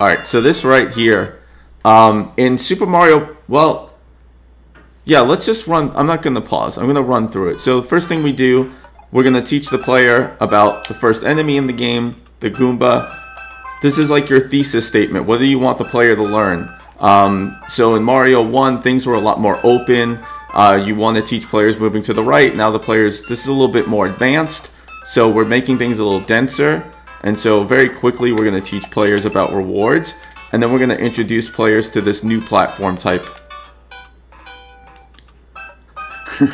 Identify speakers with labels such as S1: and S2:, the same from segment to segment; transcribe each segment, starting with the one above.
S1: Alright, so this right here, um, in Super Mario, well, yeah, let's just run, I'm not going to pause, I'm going to run through it. So the first thing we do, we're going to teach the player about the first enemy in the game, the Goomba. This is like your thesis statement, what do you want the player to learn? Um, so in Mario 1, things were a lot more open, uh, you want to teach players moving to the right, now the players, this is a little bit more advanced, so we're making things a little denser. And so very quickly we're going to teach players about rewards. And then we're going to introduce players to this new platform type.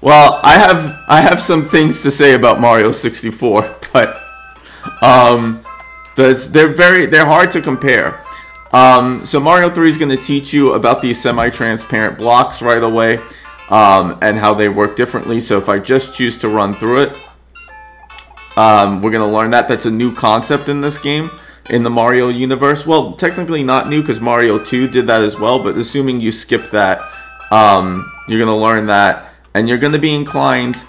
S1: well, I have I have some things to say about Mario 64, but um, they're very they're hard to compare. Um, so Mario 3 is going to teach you about these semi-transparent blocks right away um, and how they work differently. So if I just choose to run through it, um, we're going to learn that. That's a new concept in this game, in the Mario universe. Well, technically not new because Mario 2 did that as well, but assuming you skip that, um, you're going to learn that. And you're going to be inclined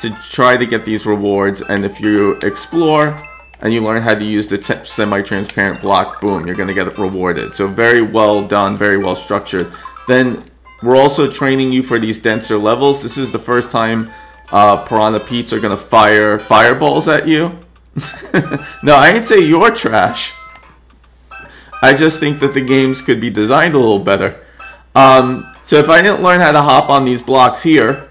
S1: to try to get these rewards. And if you explore and you learn how to use the semi-transparent block, boom, you're going to get rewarded. So very well done, very well structured. Then we're also training you for these denser levels. This is the first time uh, Piranha Pete's are to fire fireballs at you. no, I ain't say you're trash. I just think that the games could be designed a little better. Um, so if I didn't learn how to hop on these blocks here,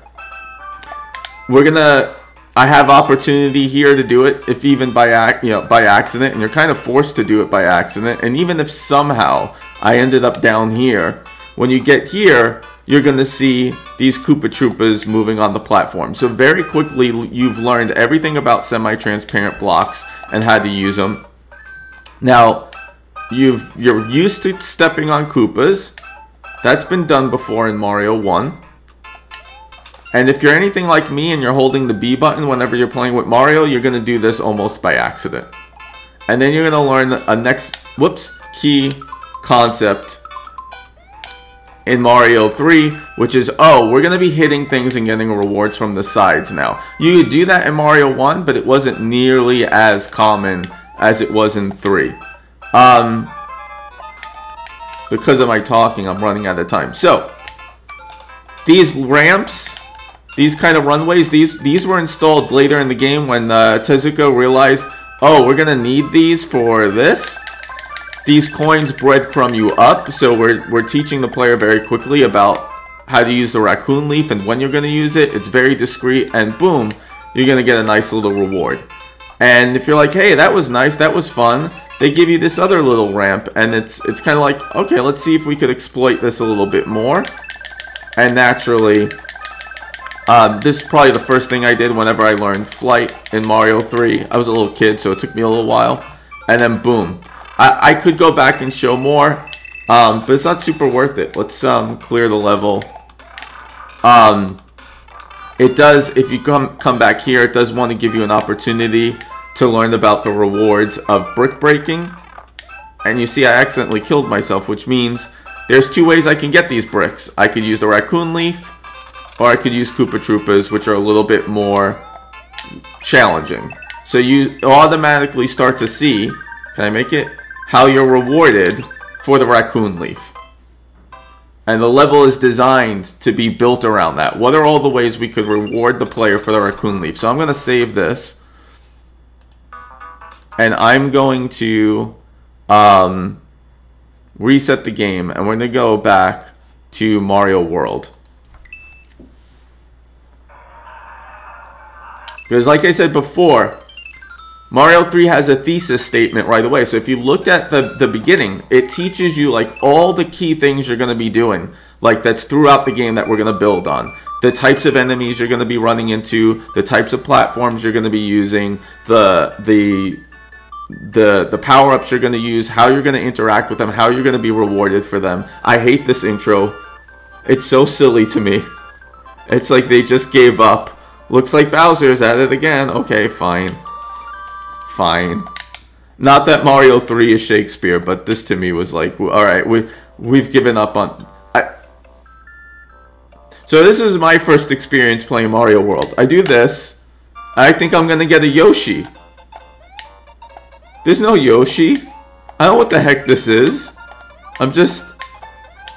S1: we're gonna. I have opportunity here to do it, if even by ac you know by accident, and you're kind of forced to do it by accident. And even if somehow I ended up down here, when you get here, you're going to see these Koopa Troopas moving on the platform. So very quickly, you've learned everything about semi-transparent blocks and how to use them. Now, you've, you're used to stepping on Koopas. That's been done before in Mario 1. And if you're anything like me and you're holding the B button whenever you're playing with Mario, you're going to do this almost by accident. And then you're going to learn a next, whoops, key concept in Mario 3, which is, oh, we're going to be hitting things and getting rewards from the sides now. You could do that in Mario 1, but it wasn't nearly as common as it was in 3. Um, because of my talking, I'm running out of time. So, these ramps, these kind of runways, these these were installed later in the game when uh, Tezuka realized, oh, we're going to need these for this these coins breadcrumb you up, so we're, we're teaching the player very quickly about how to use the raccoon leaf and when you're going to use it. It's very discreet, and boom, you're going to get a nice little reward. And if you're like, hey, that was nice, that was fun, they give you this other little ramp, and it's it's kind of like, okay, let's see if we could exploit this a little bit more. And naturally, um, this is probably the first thing I did whenever I learned flight in Mario 3. I was a little kid, so it took me a little while. And then boom, I, I could go back and show more, um, but it's not super worth it. Let's um, clear the level. Um, it does, if you come, come back here, it does want to give you an opportunity to learn about the rewards of brick breaking. And you see I accidentally killed myself, which means there's two ways I can get these bricks. I could use the raccoon leaf, or I could use Koopa Troopas, which are a little bit more challenging. So you automatically start to see, can I make it? How you're rewarded for the raccoon leaf. And the level is designed to be built around that. What are all the ways we could reward the player for the raccoon leaf? So I'm going to save this. And I'm going to um, reset the game. And we're going to go back to Mario World. Because like I said before, Mario 3 has a thesis statement right away. So if you looked at the, the beginning, it teaches you like all the key things you're going to be doing. Like that's throughout the game that we're going to build on. The types of enemies you're going to be running into, the types of platforms you're going to be using, the the the the power-ups you're going to use, how you're going to interact with them, how you're going to be rewarded for them. I hate this intro. It's so silly to me. It's like they just gave up. Looks like Bowser's at it again. Okay, fine fine. Not that Mario 3 is Shakespeare, but this to me was like, all right, we we've given up on. I, so this is my first experience playing Mario World. I do this. I think I'm gonna get a Yoshi. There's no Yoshi. I don't know what the heck this is. I'm just...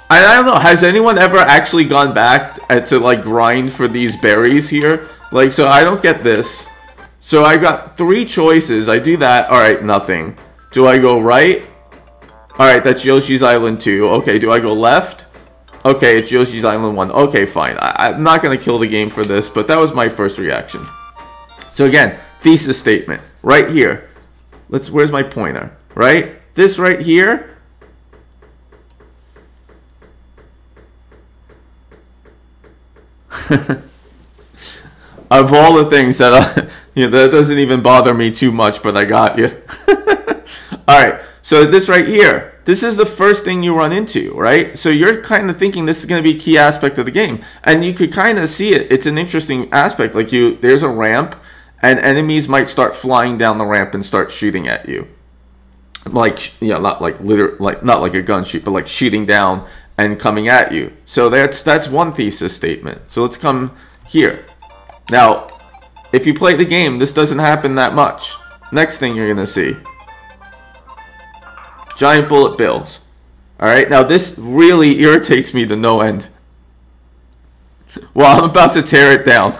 S1: I, I don't know. Has anyone ever actually gone back to, like, grind for these berries here? Like, so I don't get this. So I got three choices. I do that. Alright, nothing. Do I go right? Alright, that's Yoshi's Island 2. Okay, do I go left? Okay, it's Yoshi's Island 1. Okay, fine. I I'm not going to kill the game for this, but that was my first reaction. So again, thesis statement. Right here. Let's. Where's my pointer? Right? This right here of all the things that uh, know, that doesn't even bother me too much, but I got you. all right, so this right here, this is the first thing you run into, right? So you're kind of thinking this is going to be a key aspect of the game, and you could kind of see it. It's an interesting aspect. Like you, there's a ramp, and enemies might start flying down the ramp and start shooting at you. Like yeah, not like liter like not like a gun shoot, but like shooting down and coming at you. So that's that's one thesis statement. So let's come here. Now, if you play the game, this doesn't happen that much. Next thing you're going to see. Giant bullet bills. Alright, now this really irritates me to no end. Well, I'm about to tear it down.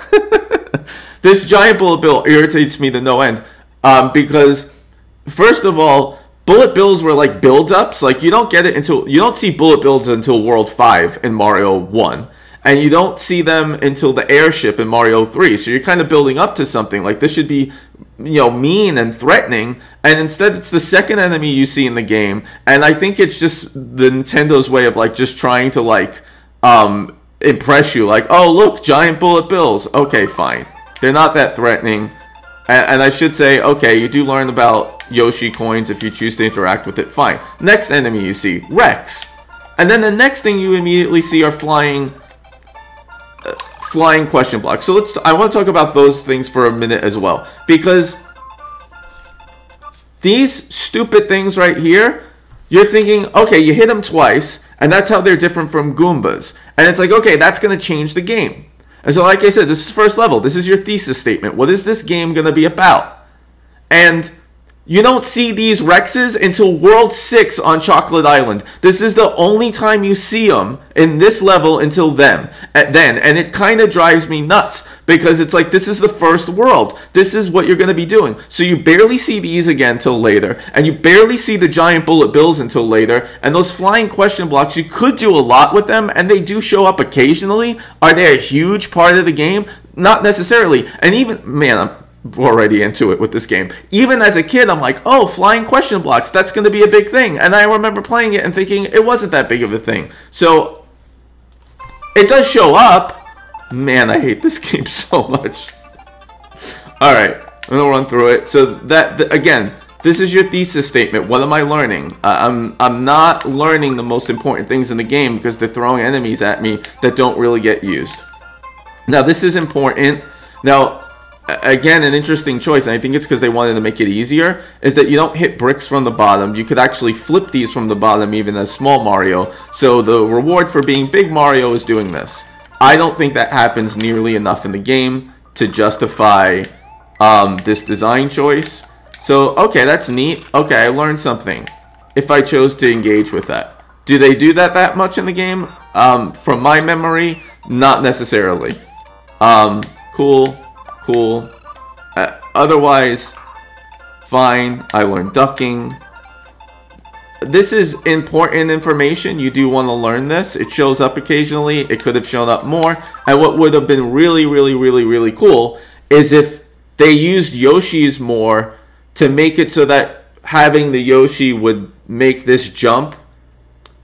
S1: this giant bullet bill irritates me to no end. Um, because, first of all, bullet bills were like build-ups. Like, you don't get it until... You don't see bullet bills until World 5 in Mario 1 and you don't see them until the airship in Mario 3. So you're kind of building up to something. Like this should be you know mean and threatening. And instead it's the second enemy you see in the game. And I think it's just the Nintendo's way of like just trying to like um impress you. Like oh look giant bullet bills. Okay fine. They're not that threatening. And, and I should say okay you do learn about Yoshi coins if you choose to interact with it. Fine. Next enemy you see Rex. And then the next thing you immediately see are flying flying question blocks. So let's. I want to talk about those things for a minute as well because these stupid things right here. You're thinking, okay, you hit them twice, and that's how they're different from Goombas. And it's like, okay, that's going to change the game. And so, like I said, this is first level. This is your thesis statement. What is this game going to be about? And you don't see these Rexes until World 6 on Chocolate Island. This is the only time you see them in this level until then. then. And it kind of drives me nuts because it's like this is the first world. This is what you're going to be doing. So you barely see these again till later. And you barely see the giant bullet bills until later. And those flying question blocks, you could do a lot with them and they do show up occasionally. Are they a huge part of the game? Not necessarily. And even, man, I'm already into it with this game. Even as a kid, I'm like, oh, flying question blocks, that's going to be a big thing. And I remember playing it and thinking it wasn't that big of a thing. So it does show up. Man, I hate this game so much. All right, I'm going to run through it. So that, th again, this is your thesis statement. What am I learning? Uh, I'm I'm not learning the most important things in the game because they're throwing enemies at me that don't really get used. Now, this is important. Now, again an interesting choice and i think it's because they wanted to make it easier is that you don't hit bricks from the bottom. You could actually flip these from the bottom even as small mario. So the reward for being big mario is doing this. I don't think that happens nearly enough in the game to justify um, this design choice. So okay that's neat. Okay i learned something if i chose to engage with that. Do they do that that much in the game? Um, from my memory not necessarily. Um, cool cool. Uh, otherwise, fine. I learned ducking. This is important information. You do want to learn this. It shows up occasionally. It could have shown up more. And what would have been really, really, really, really cool is if they used Yoshi's more to make it so that having the Yoshi would make this jump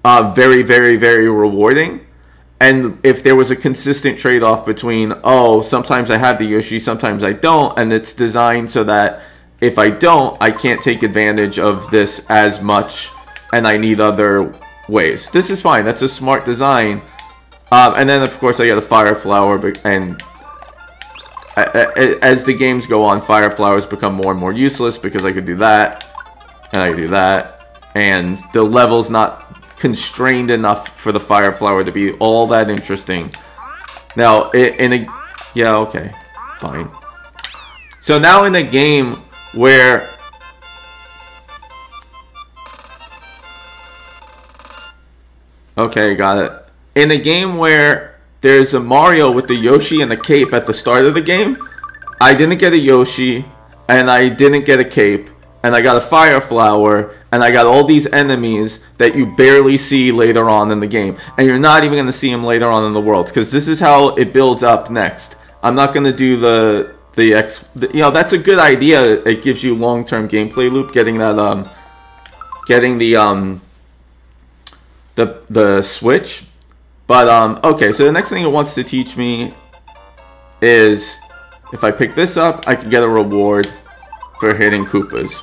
S1: uh, very, very, very rewarding and if there was a consistent trade-off between oh sometimes i have the yoshi sometimes i don't and it's designed so that if i don't i can't take advantage of this as much and i need other ways. This is fine. That's a smart design. Um, and then of course i got a fire flower and as the games go on fire flowers become more and more useless because i could do that and i could do that. And the level's not constrained enough for the fire flower to be all that interesting. Now, in a... Yeah, okay. Fine. So now in a game where... Okay, got it. In a game where there's a Mario with the Yoshi and a cape at the start of the game, I didn't get a Yoshi, and I didn't get a cape and I got a fire flower, and I got all these enemies that you barely see later on in the game. And you're not even going to see them later on in the world, because this is how it builds up next. I'm not going to do the, the, ex, the, you know, that's a good idea. It gives you long-term gameplay loop, getting that, um, getting the, um, the, the switch. But, um, okay, so the next thing it wants to teach me is if I pick this up, I can get a reward for hitting Koopas.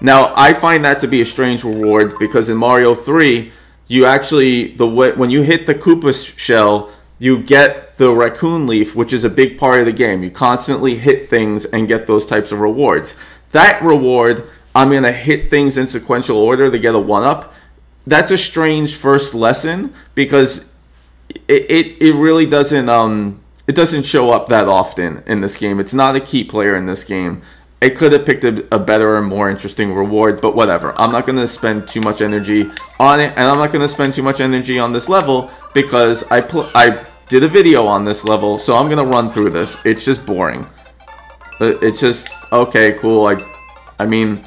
S1: Now, I find that to be a strange reward because in Mario 3, you actually the way, when you hit the Koopa shell, you get the raccoon leaf, which is a big part of the game. You constantly hit things and get those types of rewards. That reward, I'm going to hit things in sequential order to get a one up. That's a strange first lesson because it, it, it really doesn't um it doesn't show up that often in this game. It's not a key player in this game. It could have picked a, a, better and more interesting reward, but whatever. I'm not going to spend too much energy on it, and I'm not going to spend too much energy on this level because I I did a video on this level, so I'm going to run through this. It's just boring. Uh, it's just, okay, cool. I, I mean,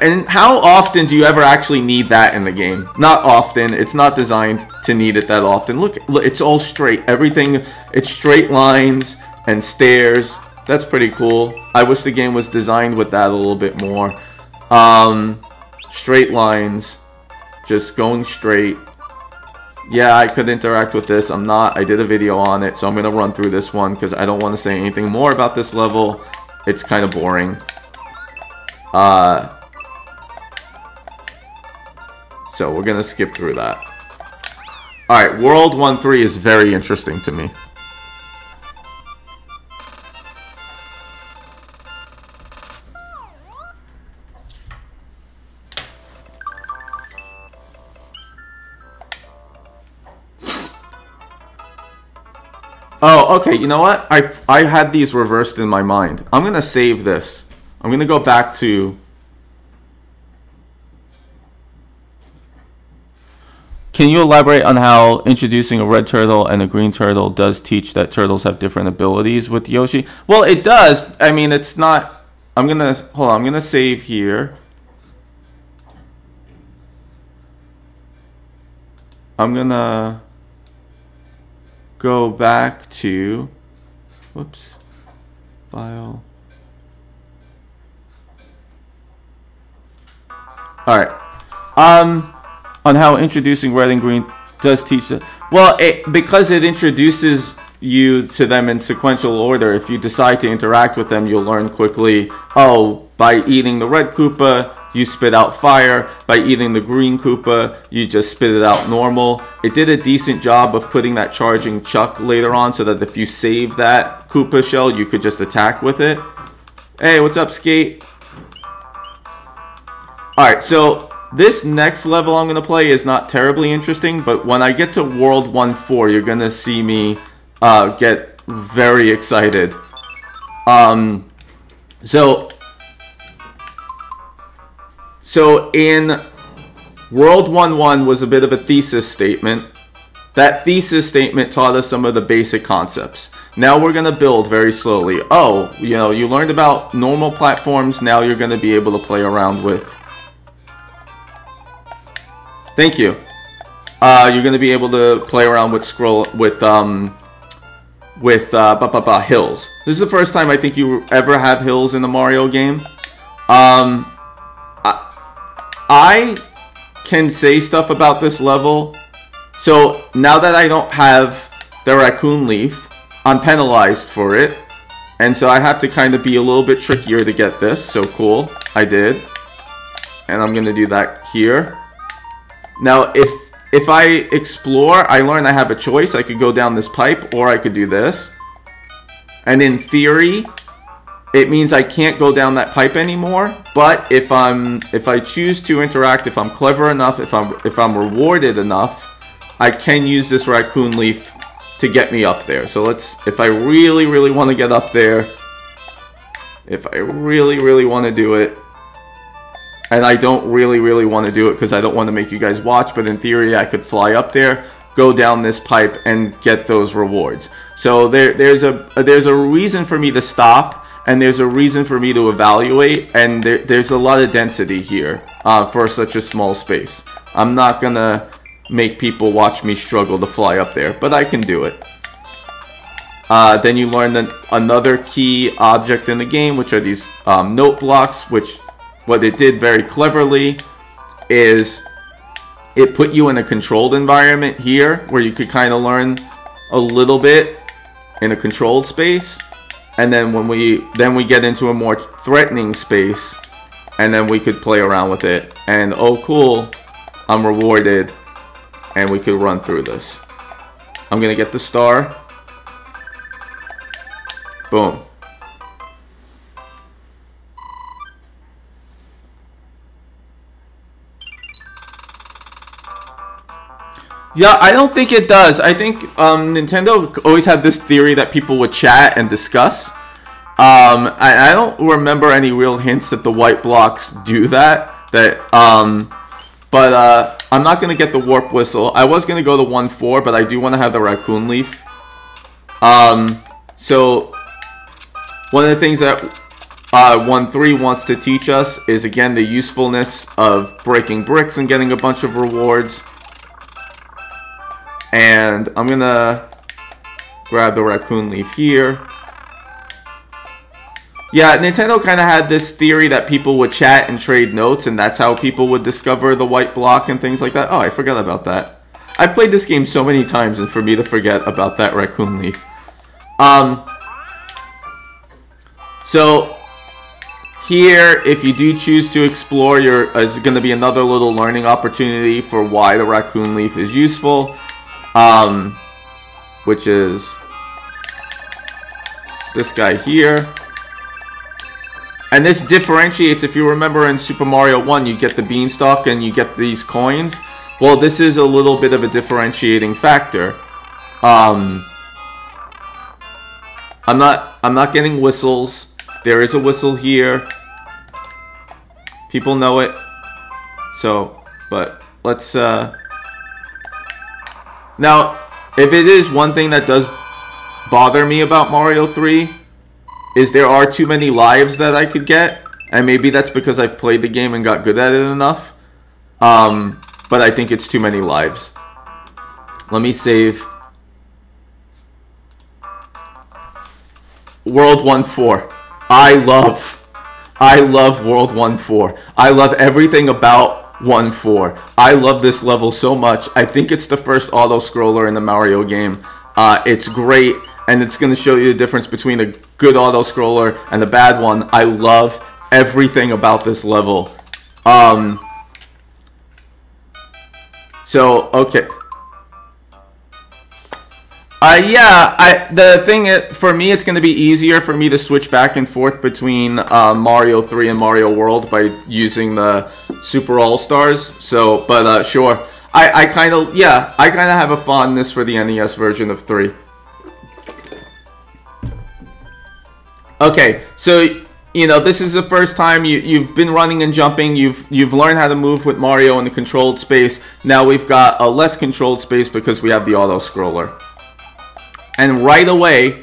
S1: and how often do you ever actually need that in the game? Not often. It's not designed to need it that often. Look, look it's all straight. Everything, it's straight lines and stairs that's pretty cool. I wish the game was designed with that a little bit more. Um, straight lines. Just going straight. Yeah, I could interact with this. I'm not. I did a video on it, so I'm going to run through this one because I don't want to say anything more about this level. It's kind of boring. Uh, so we're going to skip through that. Alright, World 1-3 is very interesting to me. Okay, you know what? I, I had these reversed in my mind. I'm going to save this. I'm going to go back to... Can you elaborate on how introducing a red turtle and a green turtle does teach that turtles have different abilities with Yoshi? Well, it does. I mean, it's not... I'm going to... Hold on, I'm going to save here. I'm going to go back to, whoops, file. All right. Um, on how introducing red and green does teach it. Well, it, because it introduces you to them in sequential order. If you decide to interact with them, you'll learn quickly, oh, by eating the red Koopa, you spit out fire. By eating the green Koopa, you just spit it out normal. It did a decent job of putting that charging chuck later on so that if you save that Koopa shell, you could just attack with it. Hey, what's up, Skate? Alright, so this next level I'm going to play is not terribly interesting, but when I get to World 1-4, you're going to see me uh, get very excited. Um, so so in World 1-1 was a bit of a thesis statement. That thesis statement taught us some of the basic concepts. Now we're going to build very slowly. Oh, you know, you learned about normal platforms. Now you're going to be able to play around with... Thank you. Uh, you're going to be able to play around with scroll with um with uh, ba -ba -ba, hills. This is the first time I think you ever have hills in the Mario game. Um, I can say stuff about this level. So now that I don't have the raccoon leaf, I'm penalized for it. And so I have to kind of be a little bit trickier to get this. So cool, I did. And I'm going to do that here. Now, if if I explore, I learn I have a choice. I could go down this pipe or I could do this. And in theory, it means I can't go down that pipe anymore. But if I'm if I choose to interact, if I'm clever enough, if I'm if I'm rewarded enough, I can use this raccoon leaf to get me up there. So let's if I really really want to get up there, if I really really want to do it, and I don't really, really want to do it because I don't want to make you guys watch, but in theory, I could fly up there, go down this pipe, and get those rewards. So there, there's a there's a reason for me to stop, and there's a reason for me to evaluate, and there, there's a lot of density here uh, for such a small space. I'm not gonna make people watch me struggle to fly up there, but I can do it. Uh, then you learn the, another key object in the game, which are these um, note blocks, which what it did very cleverly is it put you in a controlled environment here where you could kind of learn a little bit in a controlled space and then when we then we get into a more threatening space and then we could play around with it. And oh cool I'm rewarded and we could run through this. I'm gonna get the star. Boom Yeah, I don't think it does. I think um, Nintendo always had this theory that people would chat and discuss. Um, I, I, don't remember any real hints that the white blocks do that. That, um, but uh, I'm not gonna get the warp whistle. I was gonna go the one four, but I do want to have the raccoon leaf. Um, so one of the things that uh, one three wants to teach us is again the usefulness of breaking bricks and getting a bunch of rewards. And I'm gonna grab the raccoon leaf here. Yeah, Nintendo kind of had this theory that people would chat and trade notes, and that's how people would discover the white block and things like that. Oh, I forgot about that. I've played this game so many times, and for me to forget about that raccoon leaf. Um, so, here, if you do choose to explore, your is going to be another little learning opportunity for why the raccoon leaf is useful um, which is this guy here. And this differentiates, if you remember in Super Mario 1, you get the beanstalk and you get these coins. Well, this is a little bit of a differentiating factor. Um, I'm not, I'm not getting whistles. There is a whistle here. People know it. So, but let's, uh, now, if it is one thing that does bother me about Mario 3, is there are too many lives that I could get. And maybe that's because I've played the game and got good at it enough. Um, but I think it's too many lives. Let me save. World 1-4. I love, I love World 1-4. I love everything about 1-4. I love this level so much. I think it's the first auto-scroller in the Mario game. Uh, it's great, and it's going to show you the difference between a good auto-scroller and a bad one. I love everything about this level. Um, so, okay. Uh, yeah, I the thing is, for me, it's going to be easier for me to switch back and forth between uh, Mario 3 and Mario World by using the Super All-Stars. So, but uh, sure. I, I kind of, yeah, I kind of have a fondness for the NES version of 3. Okay, so, you know, this is the first time you, you've been running and jumping. You've, you've learned how to move with Mario in the controlled space. Now we've got a less controlled space because we have the auto-scroller. And right away,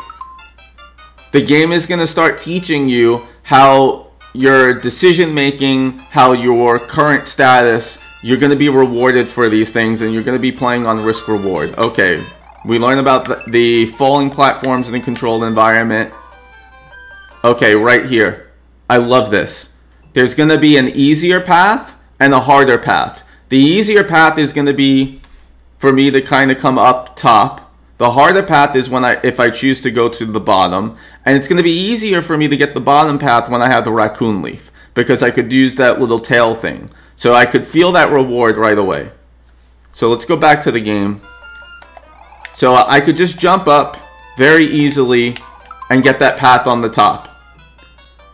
S1: the game is going to start teaching you how your decision making, how your current status, you're going to be rewarded for these things and you're going to be playing on risk reward. Okay, we learn about the, falling platforms in a controlled environment. Okay, right here. I love this. There's going to be an easier path and a harder path. The easier path is going to be for me to kind of come up top the harder path is when I if I choose to go to the bottom, and it's going to be easier for me to get the bottom path when I have the raccoon leaf because I could use that little tail thing. So I could feel that reward right away. So let's go back to the game. So I could just jump up very easily and get that path on the top.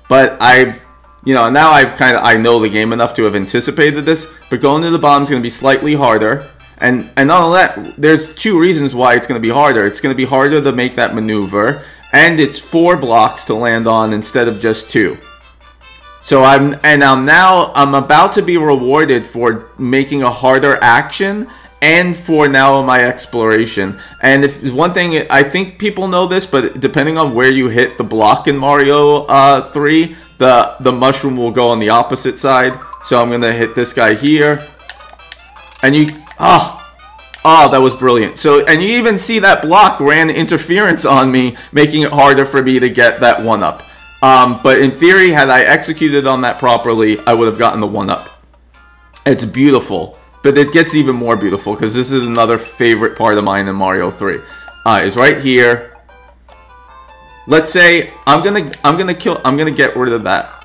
S1: But I've, you know, now I've kind of, I know the game enough to have anticipated this, but going to the bottom is going to be slightly harder. And and not only that, there's two reasons why it's going to be harder. It's going to be harder to make that maneuver, and it's four blocks to land on instead of just two. So I'm and I'm now I'm about to be rewarded for making a harder action and for now my exploration. And if one thing I think people know this, but depending on where you hit the block in Mario uh, 3, the the mushroom will go on the opposite side. So I'm gonna hit this guy here, and you. Oh, Oh, that was brilliant. So, and you even see that block ran interference on me, making it harder for me to get that one up. Um, but in theory, had I executed on that properly, I would have gotten the one up. It's beautiful, but it gets even more beautiful because this is another favorite part of mine in Mario 3. Uh, is right here. Let's say I'm gonna I'm gonna kill I'm gonna get rid of that.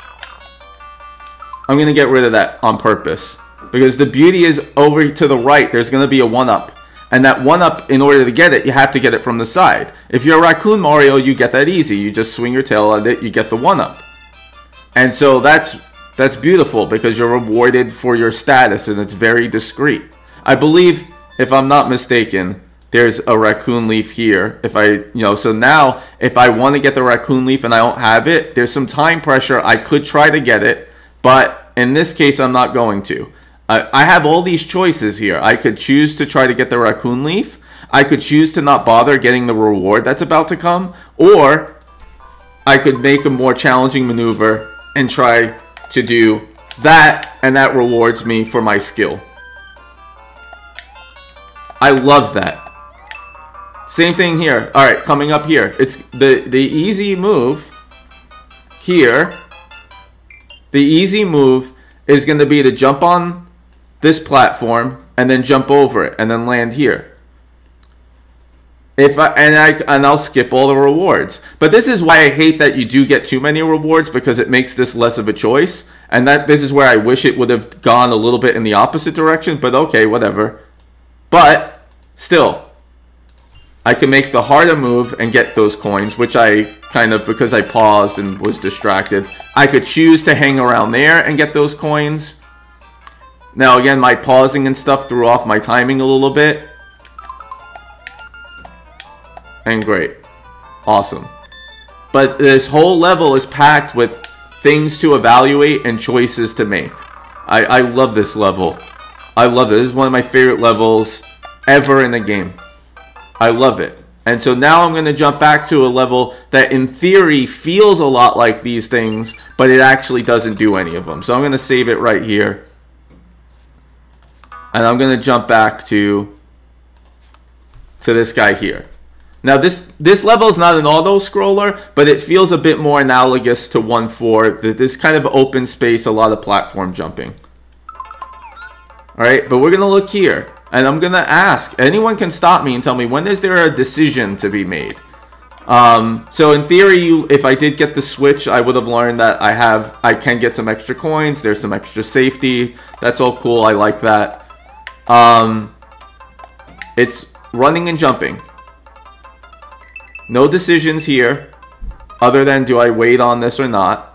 S1: I'm gonna get rid of that on purpose. Because the beauty is over to the right, there's going to be a 1-up. And that 1-up, in order to get it, you have to get it from the side. If you're a Raccoon Mario, you get that easy. You just swing your tail at it, you get the 1-up. And so that's that's beautiful because you're rewarded for your status and it's very discreet. I believe, if I'm not mistaken, there's a raccoon leaf here. If I, you know, so now if I want to get the raccoon leaf and I don't have it, there's some time pressure. I could try to get it, but in this case, I'm not going to. I, I have all these choices here. I could choose to try to get the raccoon leaf. I could choose to not bother getting the reward that's about to come. Or I could make a more challenging maneuver and try to do that. And that rewards me for my skill. I love that. Same thing here. All right, coming up here. It's the, the easy move here. The easy move is going to be to jump on this platform and then jump over it and then land here. If I and I and I'll skip all the rewards. But this is why I hate that you do get too many rewards because it makes this less of a choice. And that this is where I wish it would have gone a little bit in the opposite direction, but okay, whatever. But still, I can make the harder move and get those coins, which I kind of, because I paused and was distracted, I could choose to hang around there and get those coins. Now, again, my pausing and stuff threw off my timing a little bit. And great. Awesome. But this whole level is packed with things to evaluate and choices to make. I, I love this level. I love it. This is one of my favorite levels ever in the game. I love it. And so now I'm going to jump back to a level that in theory feels a lot like these things, but it actually doesn't do any of them. So I'm going to save it right here. And I'm going to jump back to to this guy here. Now this this level is not an auto scroller, but it feels a bit more analogous to 1-4. This kind of open space, a lot of platform jumping. Alright, but we're going to look here. And I'm going to ask, anyone can stop me and tell me, when is there a decision to be made? Um, so in theory, you, if I did get the Switch, I would have learned that I have, I can get some extra coins. There's some extra safety. That's all cool. I like that. Um, it's running and jumping. No decisions here, other than do I wait on this or not.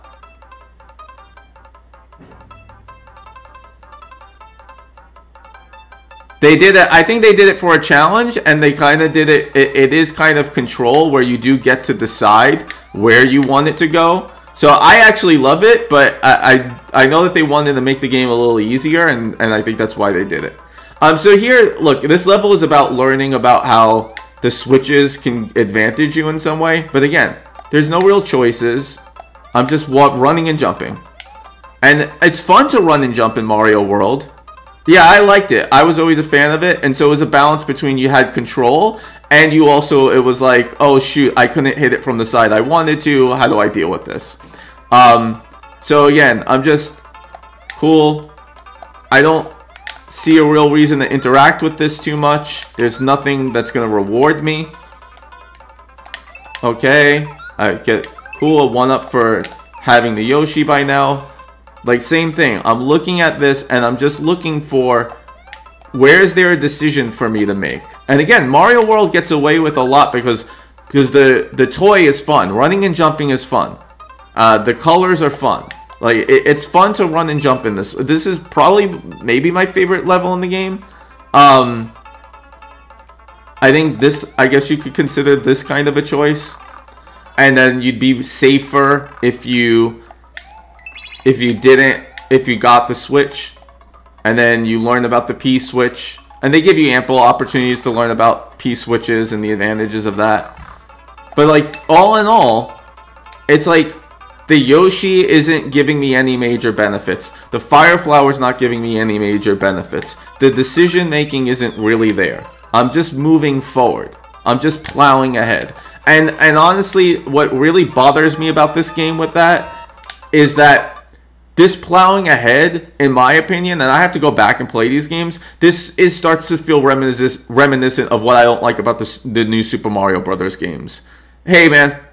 S1: They did it. I think they did it for a challenge, and they kind of did it, it. It is kind of control where you do get to decide where you want it to go. So I actually love it, but I, I, I know that they wanted to make the game a little easier, and and I think that's why they did it. Um, so here, look, this level is about learning about how the switches can advantage you in some way. But again, there's no real choices. I'm just running and jumping. And it's fun to run and jump in Mario World. Yeah, I liked it. I was always a fan of it. And so it was a balance between you had control and you also, it was like, oh shoot, I couldn't hit it from the side I wanted to. How do I deal with this? Um, so again, I'm just cool. I don't see a real reason to interact with this too much. There's nothing that's going to reward me. Okay, I get cool, a one up for having the Yoshi by now. Like same thing, I'm looking at this and I'm just looking for where is there a decision for me to make? And again, Mario World gets away with a lot because because the the toy is fun. Running and jumping is fun. Uh, the colors are fun. Like, it, it's fun to run and jump in this. This is probably maybe my favorite level in the game. Um, I think this, I guess you could consider this kind of a choice. And then you'd be safer if you if you didn't, if you got the Switch, and then you learn about the P switch, and they give you ample opportunities to learn about P switches and the advantages of that. But like all in all, it's like the Yoshi isn't giving me any major benefits. The Fire Flower's not giving me any major benefits. The decision making isn't really there. I'm just moving forward. I'm just plowing ahead. And and honestly, what really bothers me about this game with that is that this plowing ahead, in my opinion, and I have to go back and play these games. This is starts to feel reminiscent reminiscent of what I don't like about the the new Super Mario Brothers games. Hey, man.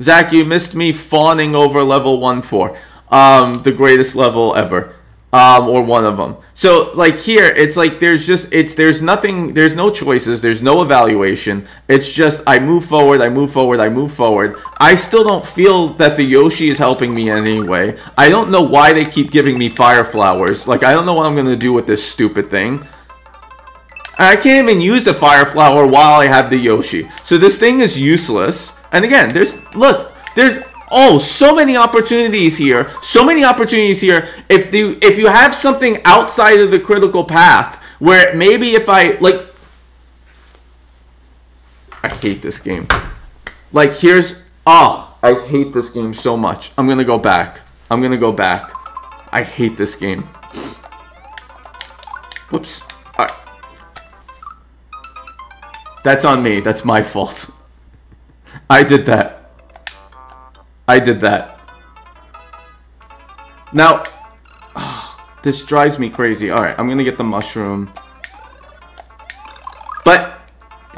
S1: Zach, you missed me fawning over level 1-4. Um, the greatest level ever um, or one of them. So like here, it's like there's just it's there's nothing, there's no choices, there's no evaluation. It's just I move forward, I move forward, I move forward. I still don't feel that the Yoshi is helping me in any way. I don't know why they keep giving me fire flowers. Like I don't know what I'm gonna do with this stupid thing. I can't even use the fire flower while I have the Yoshi. So this thing is useless. And again, there's look, there's Oh, so many opportunities here. So many opportunities here. If you if you have something outside of the critical path where maybe if I like I hate this game. Like here's oh, I hate this game so much. I'm to go back. I'm to go back. I hate this game. Whoops. That's on me. That's my fault. I did that. I did that. Now, oh, this drives me crazy. Alright, I'm gonna get the mushroom. But,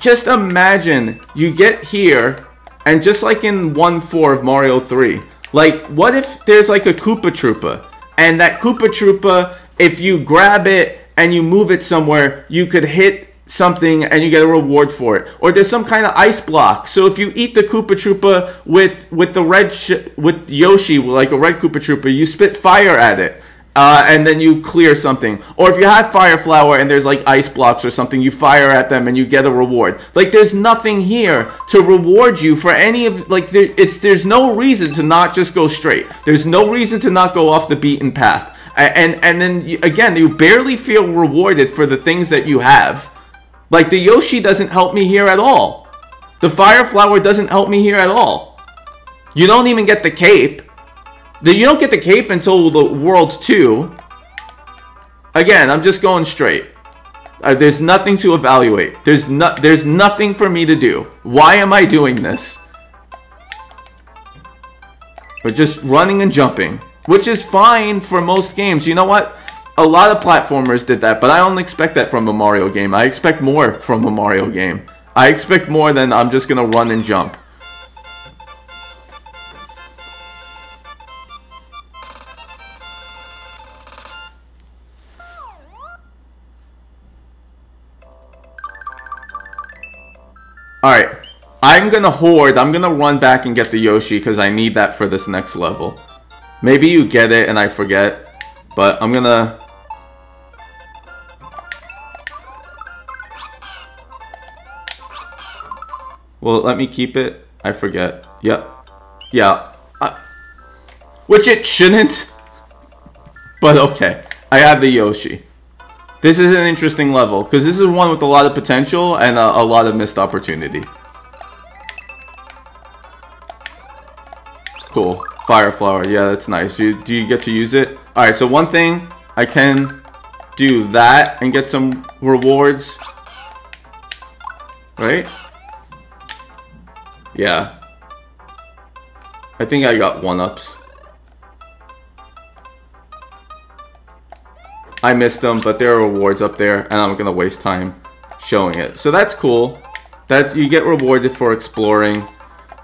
S1: just imagine you get here, and just like in 1-4 of Mario 3, like, what if there's like a Koopa Troopa, and that Koopa Troopa, if you grab it and you move it somewhere, you could hit something and you get a reward for it. Or there's some kind of ice block. So if you eat the Koopa Troopa with with the red with Yoshi like a red Koopa Troopa you spit fire at it uh, and then you clear something. Or if you have fire flower and there's like ice blocks or something you fire at them and you get a reward. Like there's nothing here to reward you for any of like there, it's there's no reason to not just go straight. There's no reason to not go off the beaten path. And and then again you barely feel rewarded for the things that you have like, the Yoshi doesn't help me here at all. The Fire Flower doesn't help me here at all. You don't even get the cape. You don't get the cape until the World 2. Again, I'm just going straight. Uh, there's nothing to evaluate. There's no, there's nothing for me to do. Why am I doing this? But just running and jumping, which is fine for most games. You know what? A lot of platformers did that, but I don't expect that from a Mario game. I expect more from a Mario game. I expect more than I'm just gonna run and jump. Alright, I'm gonna hoard, I'm gonna run back and get the Yoshi because I need that for this next level. Maybe you get it and I forget, but I'm gonna Well, let me keep it. I forget. Yep. Yeah. I, which it shouldn't. But okay. I have the Yoshi. This is an interesting level. Because this is one with a lot of potential and a, a lot of missed opportunity. Cool. Fire flower. Yeah, that's nice. You, do you get to use it? Alright, so one thing. I can do that and get some rewards. Right? Yeah. I think I got one-ups. I missed them, but there are rewards up there, and I'm gonna waste time showing it. So that's cool. That's You get rewarded for exploring.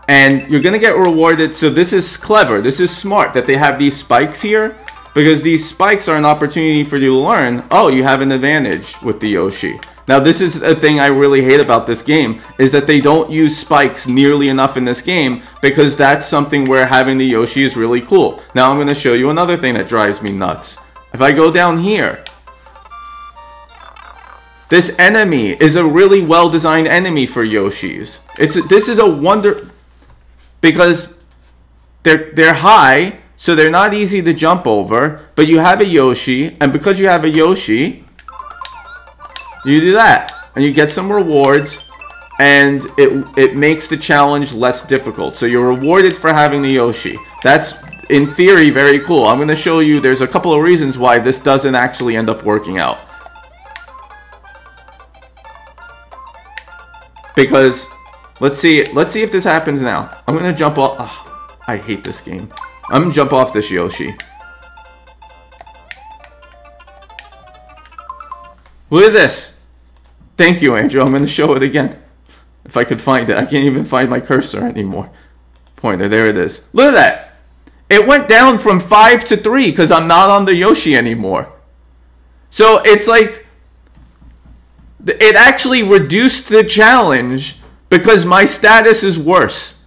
S1: And you're gonna get rewarded, so this is clever, this is smart that they have these spikes here, because these spikes are an opportunity for you to learn, oh, you have an advantage with the Yoshi. Now, this is a thing I really hate about this game, is that they don't use spikes nearly enough in this game, because that's something where having the Yoshi is really cool. Now, I'm going to show you another thing that drives me nuts. If I go down here, this enemy is a really well-designed enemy for Yoshis. It's This is a wonder... Because they're they're high, so they're not easy to jump over. But you have a Yoshi, and because you have a Yoshi, you do that, and you get some rewards, and it it makes the challenge less difficult. So you're rewarded for having the Yoshi. That's in theory very cool. I'm going to show you. There's a couple of reasons why this doesn't actually end up working out. Because let's see let's see if this happens now. I'm gonna jump off oh, I hate this game. I'm gonna jump off this Yoshi. Look at this. Thank you, Andrew. I'm gonna show it again. If I could find it. I can't even find my cursor anymore. Pointer, there it is. Look at that. It went down from 5 to 3 because I'm not on the Yoshi anymore. So it's like it actually reduced the challenge because my status is worse.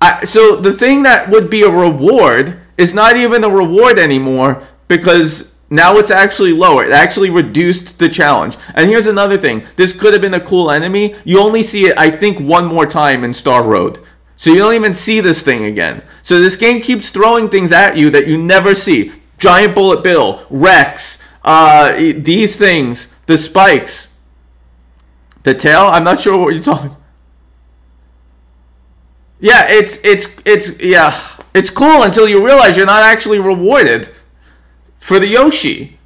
S1: I, so the thing that would be a reward is not even a reward anymore because now it's actually lower. It actually reduced the challenge. And here's another thing. This could have been a cool enemy. You only see it, I think, one more time in Star Road. So you don't even see this thing again. So this game keeps throwing things at you that you never see. Giant Bullet Bill, Rex, uh, these things, the spikes, the tail. I'm not sure what you're talking. Yeah, it's it's it's yeah, it's cool until you realize you're not actually rewarded for the Yoshi.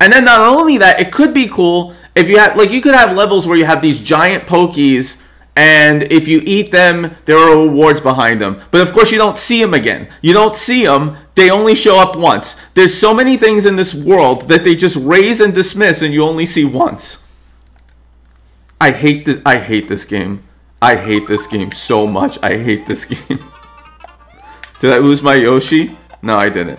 S1: And then not only that, it could be cool if you have like you could have levels where you have these giant Pokeys and if you eat them, there are rewards behind them. But of course, you don't see them again. You don't see them, they only show up once. There's so many things in this world that they just raise and dismiss, and you only see once. I hate this. I hate this game. I hate this game so much. I hate this game. Did I lose my Yoshi? No, I didn't.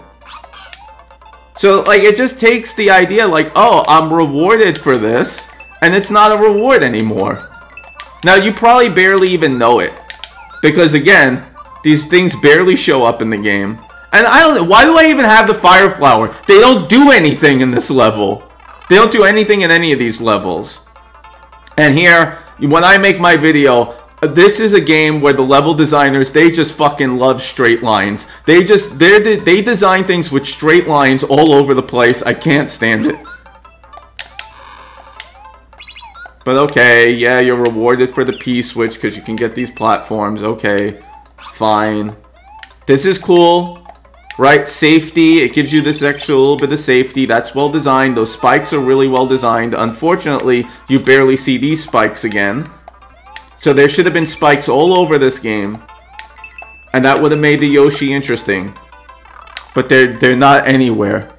S1: So, like, it just takes the idea, like, oh, I'm rewarded for this, and it's not a reward anymore. Now, you probably barely even know it. Because, again, these things barely show up in the game. And I don't know, why do I even have the Fire Flower? They don't do anything in this level. They don't do anything in any of these levels. And here, when I make my video, this is a game where the level designers, they just fucking love straight lines. They just, they they design things with straight lines all over the place. I can't stand it. But okay, yeah, you're rewarded for the P-switch because you can get these platforms. Okay, fine. This is cool, right? Safety, it gives you this extra little bit of safety. That's well designed. Those spikes are really well designed. Unfortunately, you barely see these spikes again. So there should have been spikes all over this game. And that would have made the Yoshi interesting. But they're, they're not anywhere.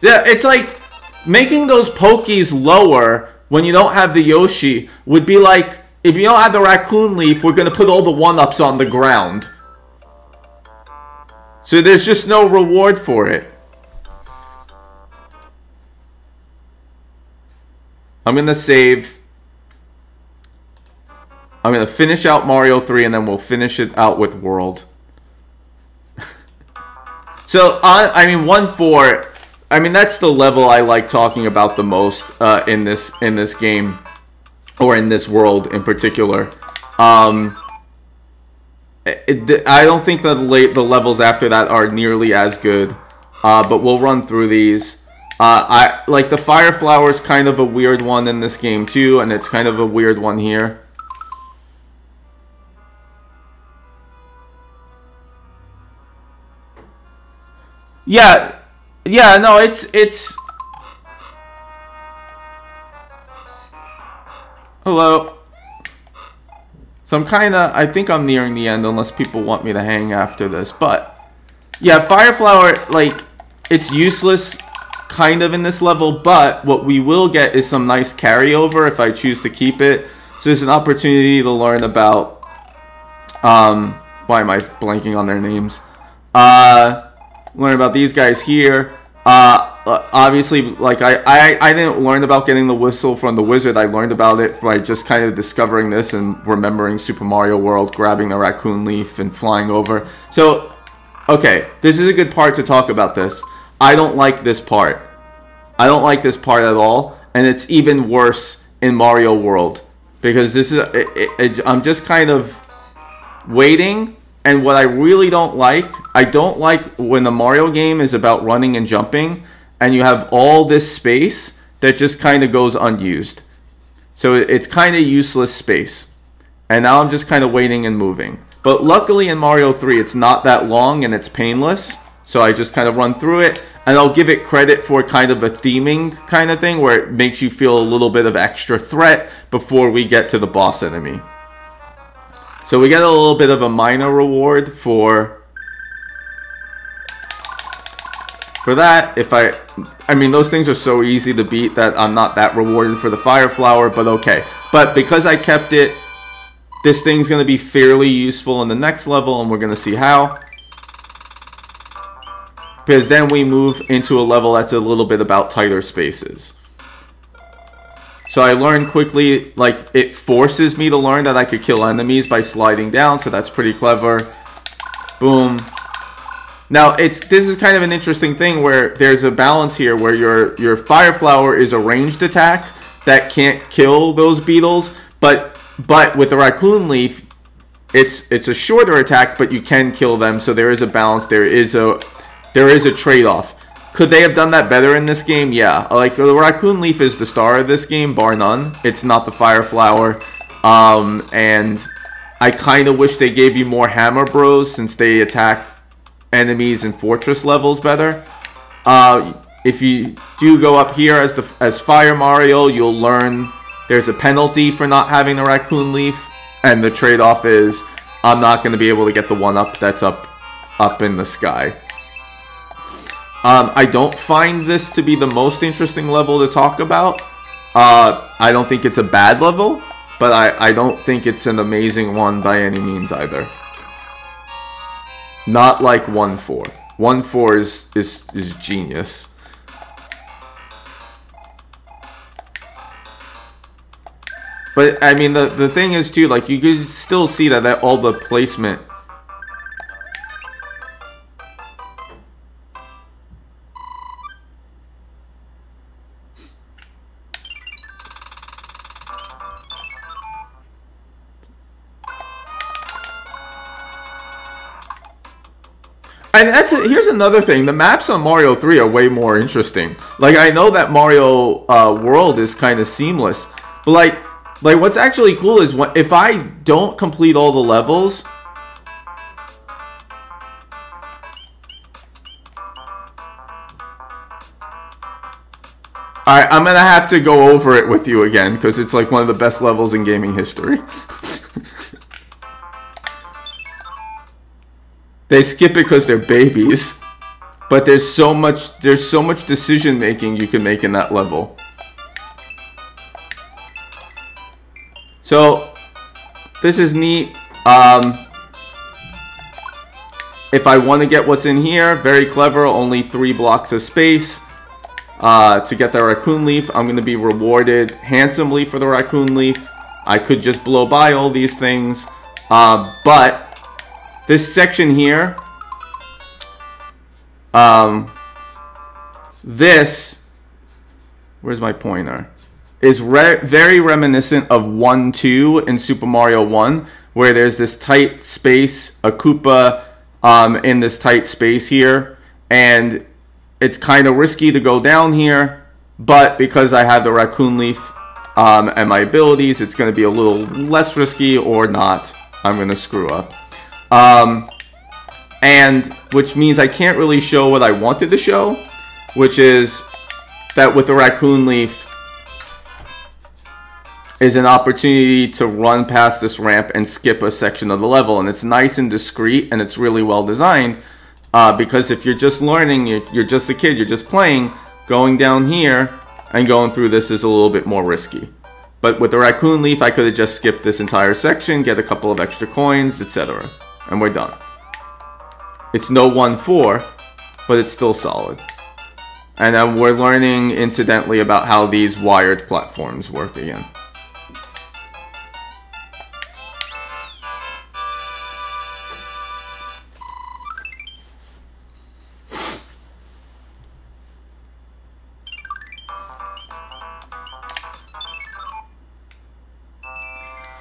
S1: Yeah, it's like making those Pokeys lower when you don't have the Yoshi would be like if you don't have the raccoon leaf, we're gonna put all the one-ups on the ground. So there's just no reward for it. I'm gonna save. I'm gonna finish out Mario 3 and then we'll finish it out with World. so, on, I mean, 1-4 I mean, that's the level I like talking about the most uh, in this in this game, or in this world in particular. Um, it, I don't think that the levels after that are nearly as good, uh, but we'll run through these. Uh, I like the fire flower is kind of a weird one in this game too, and it's kind of a weird one here. Yeah, yeah, no, it's it's. Hello. So I'm kind of, I think I'm nearing the end unless people want me to hang after this. But, yeah, Fireflower, like, it's useless kind of in this level. But what we will get is some nice carryover if I choose to keep it. So there's an opportunity to learn about, um, why am I blanking on their names? Uh, learn about these guys here. Uh, uh, obviously, like I, I, I didn't learn about getting the whistle from the wizard. I learned about it by just kind of discovering this and remembering Super Mario World, grabbing the raccoon leaf and flying over. So, okay, this is a good part to talk about this. I don't like this part. I don't like this part at all. and it's even worse in Mario World because this is it, it, it, I'm just kind of waiting. And what I really don't like, I don't like when the Mario game is about running and jumping, and you have all this space that just kind of goes unused. So it's kind of useless space. And now I'm just kind of waiting and moving. But luckily in Mario 3, it's not that long and it's painless. So I just kind of run through it. And I'll give it credit for kind of a theming kind of thing where it makes you feel a little bit of extra threat before we get to the boss enemy. So we get a little bit of a minor reward for for that. If I, I mean, those things are so easy to beat that I'm not that rewarded for the fire flower, but okay. But because I kept it, this thing's going to be fairly useful in the next level, and we're going to see how because then we move into a level that's a little bit about tighter spaces. So I learned quickly, like, it forces me to learn that I could kill enemies by sliding down, so that's pretty clever. Boom. Now, it's this is kind of an interesting thing where there's a balance here where your, your Fire Flower is a ranged attack that can't kill those beetles, but but with the Raccoon Leaf, it's it's a shorter attack, but you can kill them, so there is a balance, there is a there is a trade-off. Could they have done that better in this game? Yeah. Like, the Raccoon Leaf is the star of this game, bar none. It's not the Fire Flower. Um, and I kind of wish they gave you more Hammer Bros since they attack enemies in Fortress levels better. Uh, if you do go up here as the as Fire Mario, you'll learn there's a penalty for not having the Raccoon Leaf. And the trade-off is I'm not going to be able to get the one-up that's up up in the sky. Um, I don't find this to be the most interesting level to talk about. Uh, I don't think it's a bad level, but I, I don't think it's an amazing one by any means either. Not like 1-4. 1-4 is, is, is genius. But, I mean, the, the thing is, too, like, you could still see that, that all the placement And that's a, here's another thing. The maps on Mario 3 are way more interesting. Like I know that Mario uh, World is kind of seamless, but like like what's actually cool is when, if I don't complete all the levels. Alright, I'm gonna have to go over it with you again because it's like one of the best levels in gaming history. They skip it because they're babies. But there's so much there's so much decision making you can make in that level. So this is neat. Um, if I want to get what's in here, very clever, only three blocks of space. Uh, to get the raccoon leaf, I'm going to be rewarded handsomely for the raccoon leaf. I could just blow by all these things. Uh, but this section here, um, this, where's my pointer, is re very reminiscent of 1-2 in Super Mario 1, where there's this tight space, a Koopa um, in this tight space here, and it's kind of risky to go down here, but because I have the Raccoon Leaf um, and my abilities, it's going to be a little less risky or not. I'm going to screw up. Um, and which means I can't really show what I wanted to show, which is that with the raccoon leaf is an opportunity to run past this ramp and skip a section of the level. And it's nice and discreet and it's really well designed uh, because if you're just learning, if you're just a kid, you're just playing, going down here and going through this is a little bit more risky. But with the raccoon leaf, I could have just skipped this entire section, get a couple of extra coins, etc and we're done. It's no 1-4, but it's still solid. And we're learning, incidentally, about how these wired platforms work again.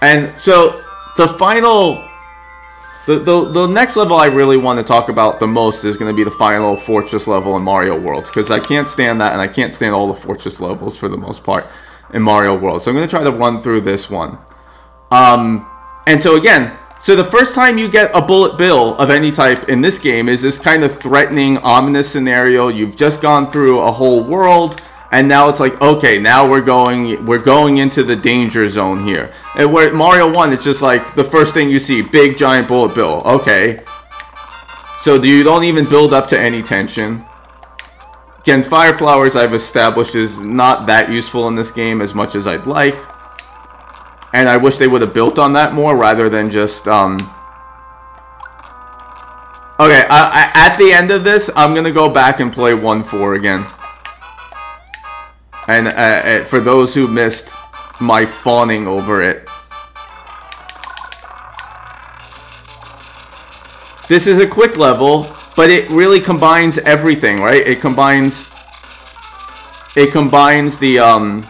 S1: And so the final the, the, the next level I really want to talk about the most is going to be the final fortress level in Mario World because I can't stand that and I can't stand all the fortress levels for the most part in Mario World. So I'm going to try to run through this one. Um, and so again, so the first time you get a bullet bill of any type in this game is this kind of threatening, ominous scenario. You've just gone through a whole world and now it's like okay now we're going we're going into the danger zone here. And where mario 1 it's just like the first thing you see big giant bullet bill. Okay. So you don't even build up to any tension. Again fire flowers i've established is not that useful in this game as much as i'd like. And i wish they would have built on that more rather than just um okay I, I, at the end of this i'm gonna go back and play 1-4 again and uh, uh, for those who missed my fawning over it. This is a quick level, but it really combines everything, right? It combines... It combines the, um...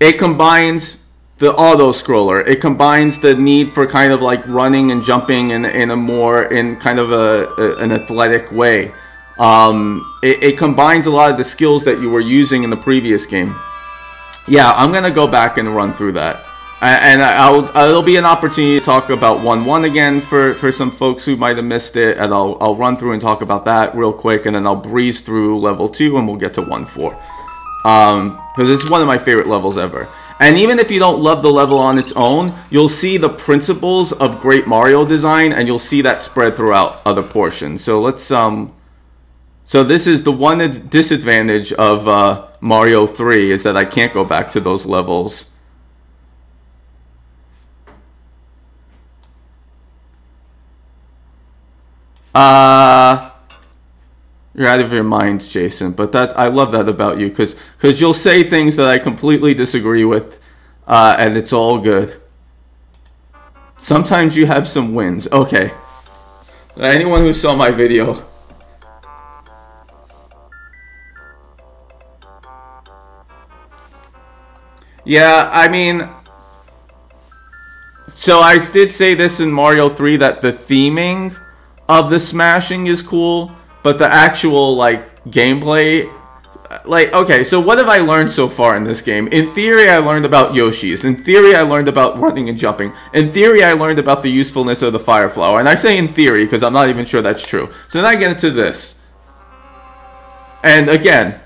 S1: It combines the auto scroller. It combines the need for kind of like running and jumping in, in a more in kind of a, a an athletic way. Um, it, it, combines a lot of the skills that you were using in the previous game. Yeah, I'm gonna go back and run through that, and I'll it'll be an opportunity to talk about one one again for for some folks who might have missed it, and I'll I'll run through and talk about that real quick, and then I'll breeze through level two, and we'll get to one four. Um, because it's one of my favorite levels ever. And even if you don't love the level on its own, you'll see the principles of great Mario design and you'll see that spread throughout other portions. So let's um so this is the one disadvantage of uh, Mario 3 is that I can't go back to those levels. Uh you're out of your mind, Jason. But that I love that about you because because you'll say things that I completely disagree with, uh, and it's all good. Sometimes you have some wins. Okay. Anyone who saw my video. Yeah, I mean... So I did say this in Mario 3 that the theming of the smashing is cool. But the actual, like, gameplay... Like, okay, so what have I learned so far in this game? In theory, I learned about Yoshi's. In theory, I learned about running and jumping. In theory, I learned about the usefulness of the Fire Flower. And I say in theory, because I'm not even sure that's true. So then I get into this. And again,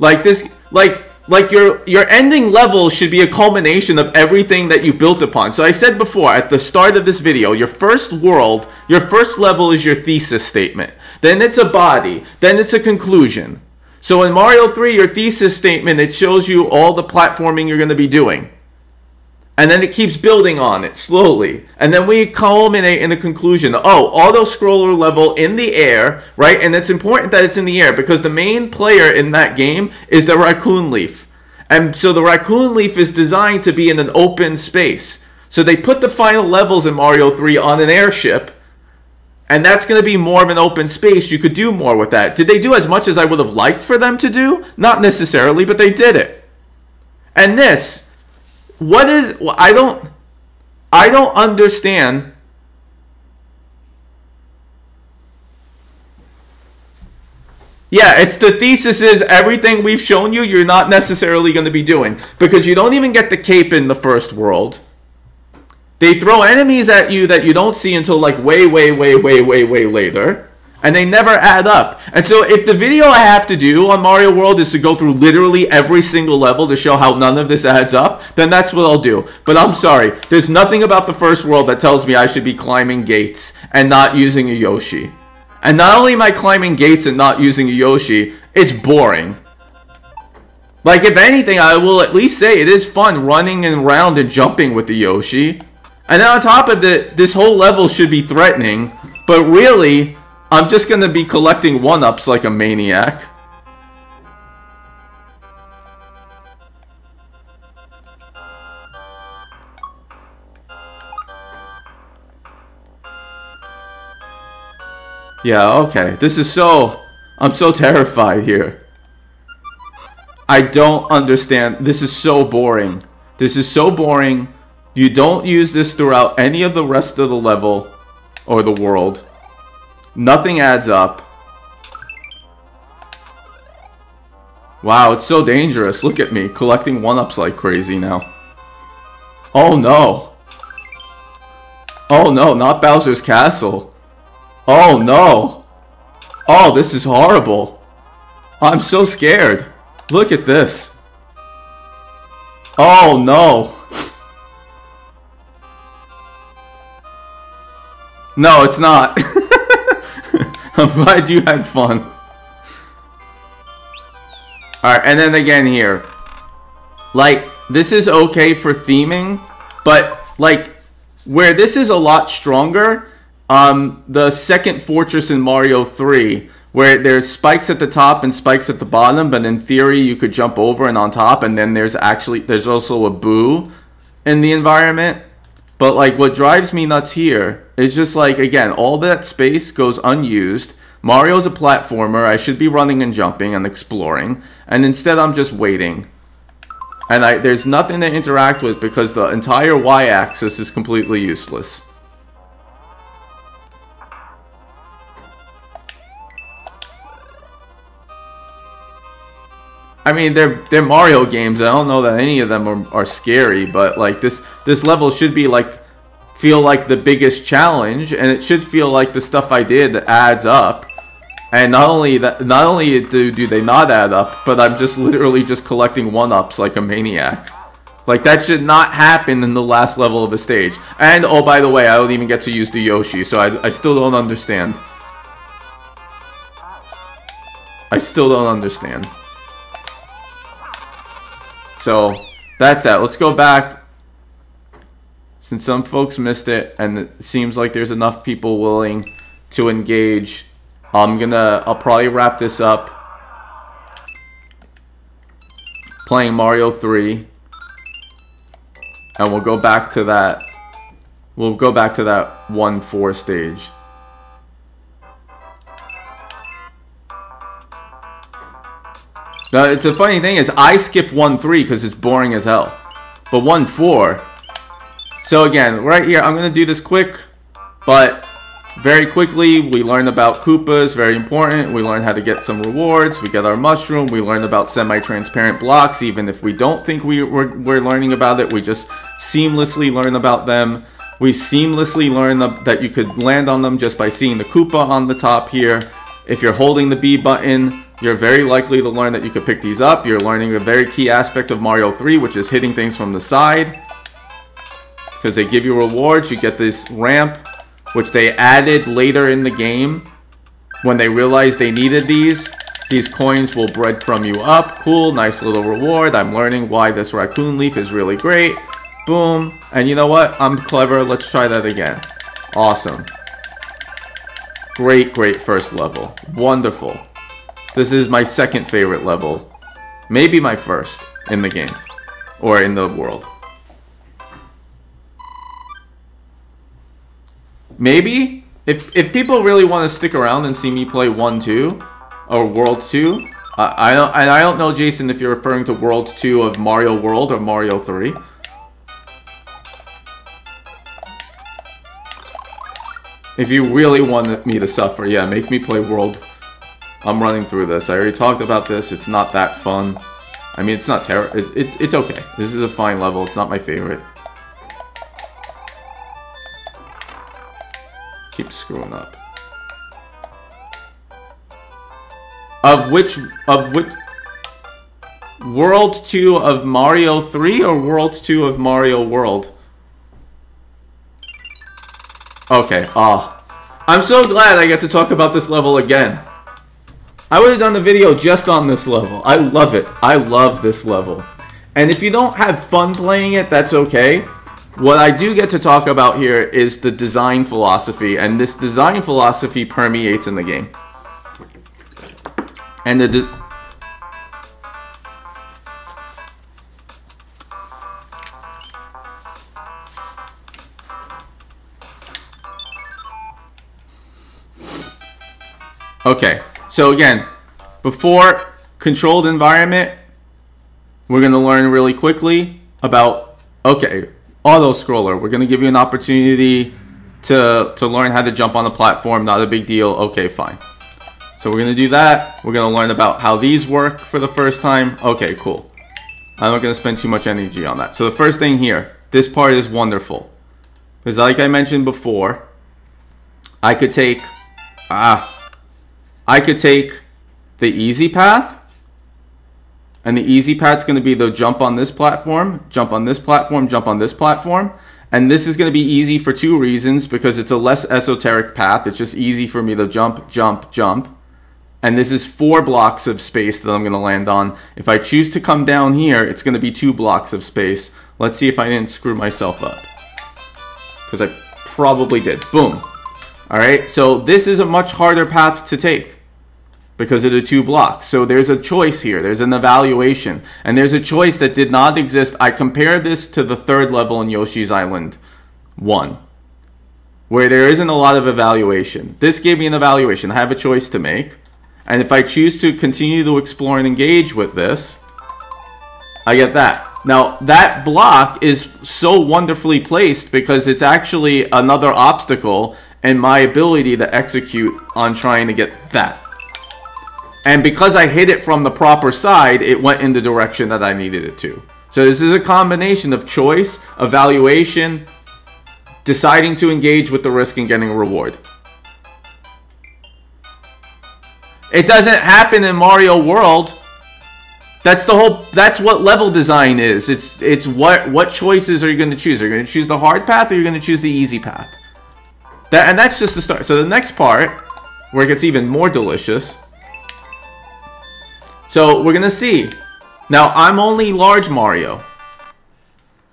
S1: like this, like like your your ending level should be a culmination of everything that you built upon. So I said before at the start of this video, your first world, your first level is your thesis statement. Then it's a body, then it's a conclusion. So in Mario 3, your thesis statement, it shows you all the platforming you're going to be doing. And then it keeps building on it slowly. And then we culminate in the conclusion. Oh, auto scroller level in the air, right? And it's important that it's in the air because the main player in that game is the raccoon leaf. And so the raccoon leaf is designed to be in an open space. So they put the final levels in Mario 3 on an airship. And that's going to be more of an open space. You could do more with that. Did they do as much as I would have liked for them to do? Not necessarily, but they did it. And this what is I don't I don't understand Yeah, it's the thesis is everything we've shown you, you're not necessarily going to be doing. Because you don't even get the cape in the first world. They throw enemies at you that you don't see until like way, way, way, way, way, way later and they never add up. And so if the video I have to do on Mario World is to go through literally every single level to show how none of this adds up, then that's what I'll do. But I'm sorry, there's nothing about the first world that tells me I should be climbing gates and not using a Yoshi. And not only am I climbing gates and not using a Yoshi, it's boring. Like, if anything, I will at least say it is fun running around and jumping with the Yoshi. And then on top of it, this whole level should be threatening, but really, I'm just to be collecting one-ups like a maniac. Yeah, okay. This is so... I'm so terrified here. I don't understand. This is so boring. This is so boring. You don't use this throughout any of the rest of the level or the world. Nothing adds up. Wow, it's so dangerous. Look at me, collecting one-ups like crazy now. Oh no. Oh no, not Bowser's Castle. Oh no. Oh, this is horrible. I'm so scared. Look at this. Oh no. No, it's not. I'm glad you had fun. Alright, and then again here. Like, this is okay for theming, but, like, where this is a lot stronger, um, the second fortress in Mario 3, where there's spikes at the top and spikes at the bottom, but in theory you could jump over and on top, and then there's actually, there's also a boo in the environment. But like what drives me nuts here is just like again, all that space goes unused. Mario's a platformer. I should be running and jumping and exploring, and instead I'm just waiting. And I there's nothing to interact with because the entire y-axis is completely useless. I mean, they're they're Mario games. I don't know that any of them are, are scary, but like this this level should be like feel like the biggest challenge, and it should feel like the stuff I did adds up. And not only that, not only do do they not add up, but I'm just literally just collecting one ups like a maniac. Like that should not happen in the last level of a stage. And oh, by the way, I don't even get to use the Yoshi, so I I still don't understand. I still don't understand. So that's that. Let's go back. Since some folks missed it, and it seems like there's enough people willing to engage, I'm gonna. I'll probably wrap this up. Playing Mario 3. And we'll go back to that. We'll go back to that 1-4 stage. Now, it's a funny thing is I skip 1-3 because it's boring as hell. But 1-4... So again, right here, I'm going to do this quick. But very quickly, we learn about Koopas, very important. We learn how to get some rewards. We get our mushroom. We learn about semi-transparent blocks. Even if we don't think we, we're, we're learning about it, we just seamlessly learn about them. We seamlessly learn that you could land on them just by seeing the Koopa on the top here. If you're holding the B button, you're very likely to learn that you could pick these up. You're learning a very key aspect of Mario 3, which is hitting things from the side. Because they give you rewards. You get this ramp, which they added later in the game. When they realized they needed these, these coins will breadcrumb you up. Cool, nice little reward. I'm learning why this raccoon leaf is really great. Boom. And you know what? I'm clever. Let's try that again. Awesome. Great, great first level. Wonderful. This is my second favorite level. Maybe my first in the game. Or in the world. Maybe? If, if people really want to stick around and see me play 1-2, or World 2, I, I don't and I don't know, Jason, if you're referring to World 2 of Mario World or Mario 3. If you really want me to suffer, yeah, make me play World I'm running through this. I already talked about this. It's not that fun. I mean, it's not terrible. It, it, it's okay. This is a fine level. It's not my favorite. Keep screwing up. Of which... Of which... World 2 of Mario 3 or World 2 of Mario World? Okay, ah. Oh. I'm so glad I get to talk about this level again. I would have done a video just on this level. I love it. I love this level. And if you don't have fun playing it, that's okay. What I do get to talk about here is the design philosophy, and this design philosophy permeates in the game. And the Okay, so again, before controlled environment, we're going to learn really quickly about, okay, auto scroller. We're going to give you an opportunity to, to learn how to jump on the platform. Not a big deal. Okay, fine. So we're going to do that. We're going to learn about how these work for the first time. Okay, cool. I'm not going to spend too much energy on that. So the first thing here, this part is wonderful. Because like I mentioned before, I could take, ah, I could take the easy path. And the easy path is going to be the jump on this platform, jump on this platform, jump on this platform. And this is going to be easy for two reasons, because it's a less esoteric path. It's just easy for me to jump, jump, jump. And this is four blocks of space that I'm going to land on. If I choose to come down here, it's going to be two blocks of space. Let's see if I didn't screw myself up. Because I probably did. Boom. Alright, so this is a much harder path to take because of the two blocks. So there's a choice here. There's an evaluation. And there's a choice that did not exist. I compare this to the third level in Yoshi's Island 1, where there isn't a lot of evaluation. This gave me an evaluation. I have a choice to make. And if I choose to continue to explore and engage with this, I get that. Now, that block is so wonderfully placed because it's actually another obstacle in my ability to execute on trying to get that. And because I hit it from the proper side, it went in the direction that I needed it to. So this is a combination of choice, evaluation, deciding to engage with the risk and getting a reward. It doesn't happen in Mario World. That's the whole that's what level design is. It's it's what what choices are you going to choose? Are you going to choose the hard path or are you going to choose the easy path? That and that's just the start. So the next part where it gets even more delicious. So we're to see. Now I'm only large Mario.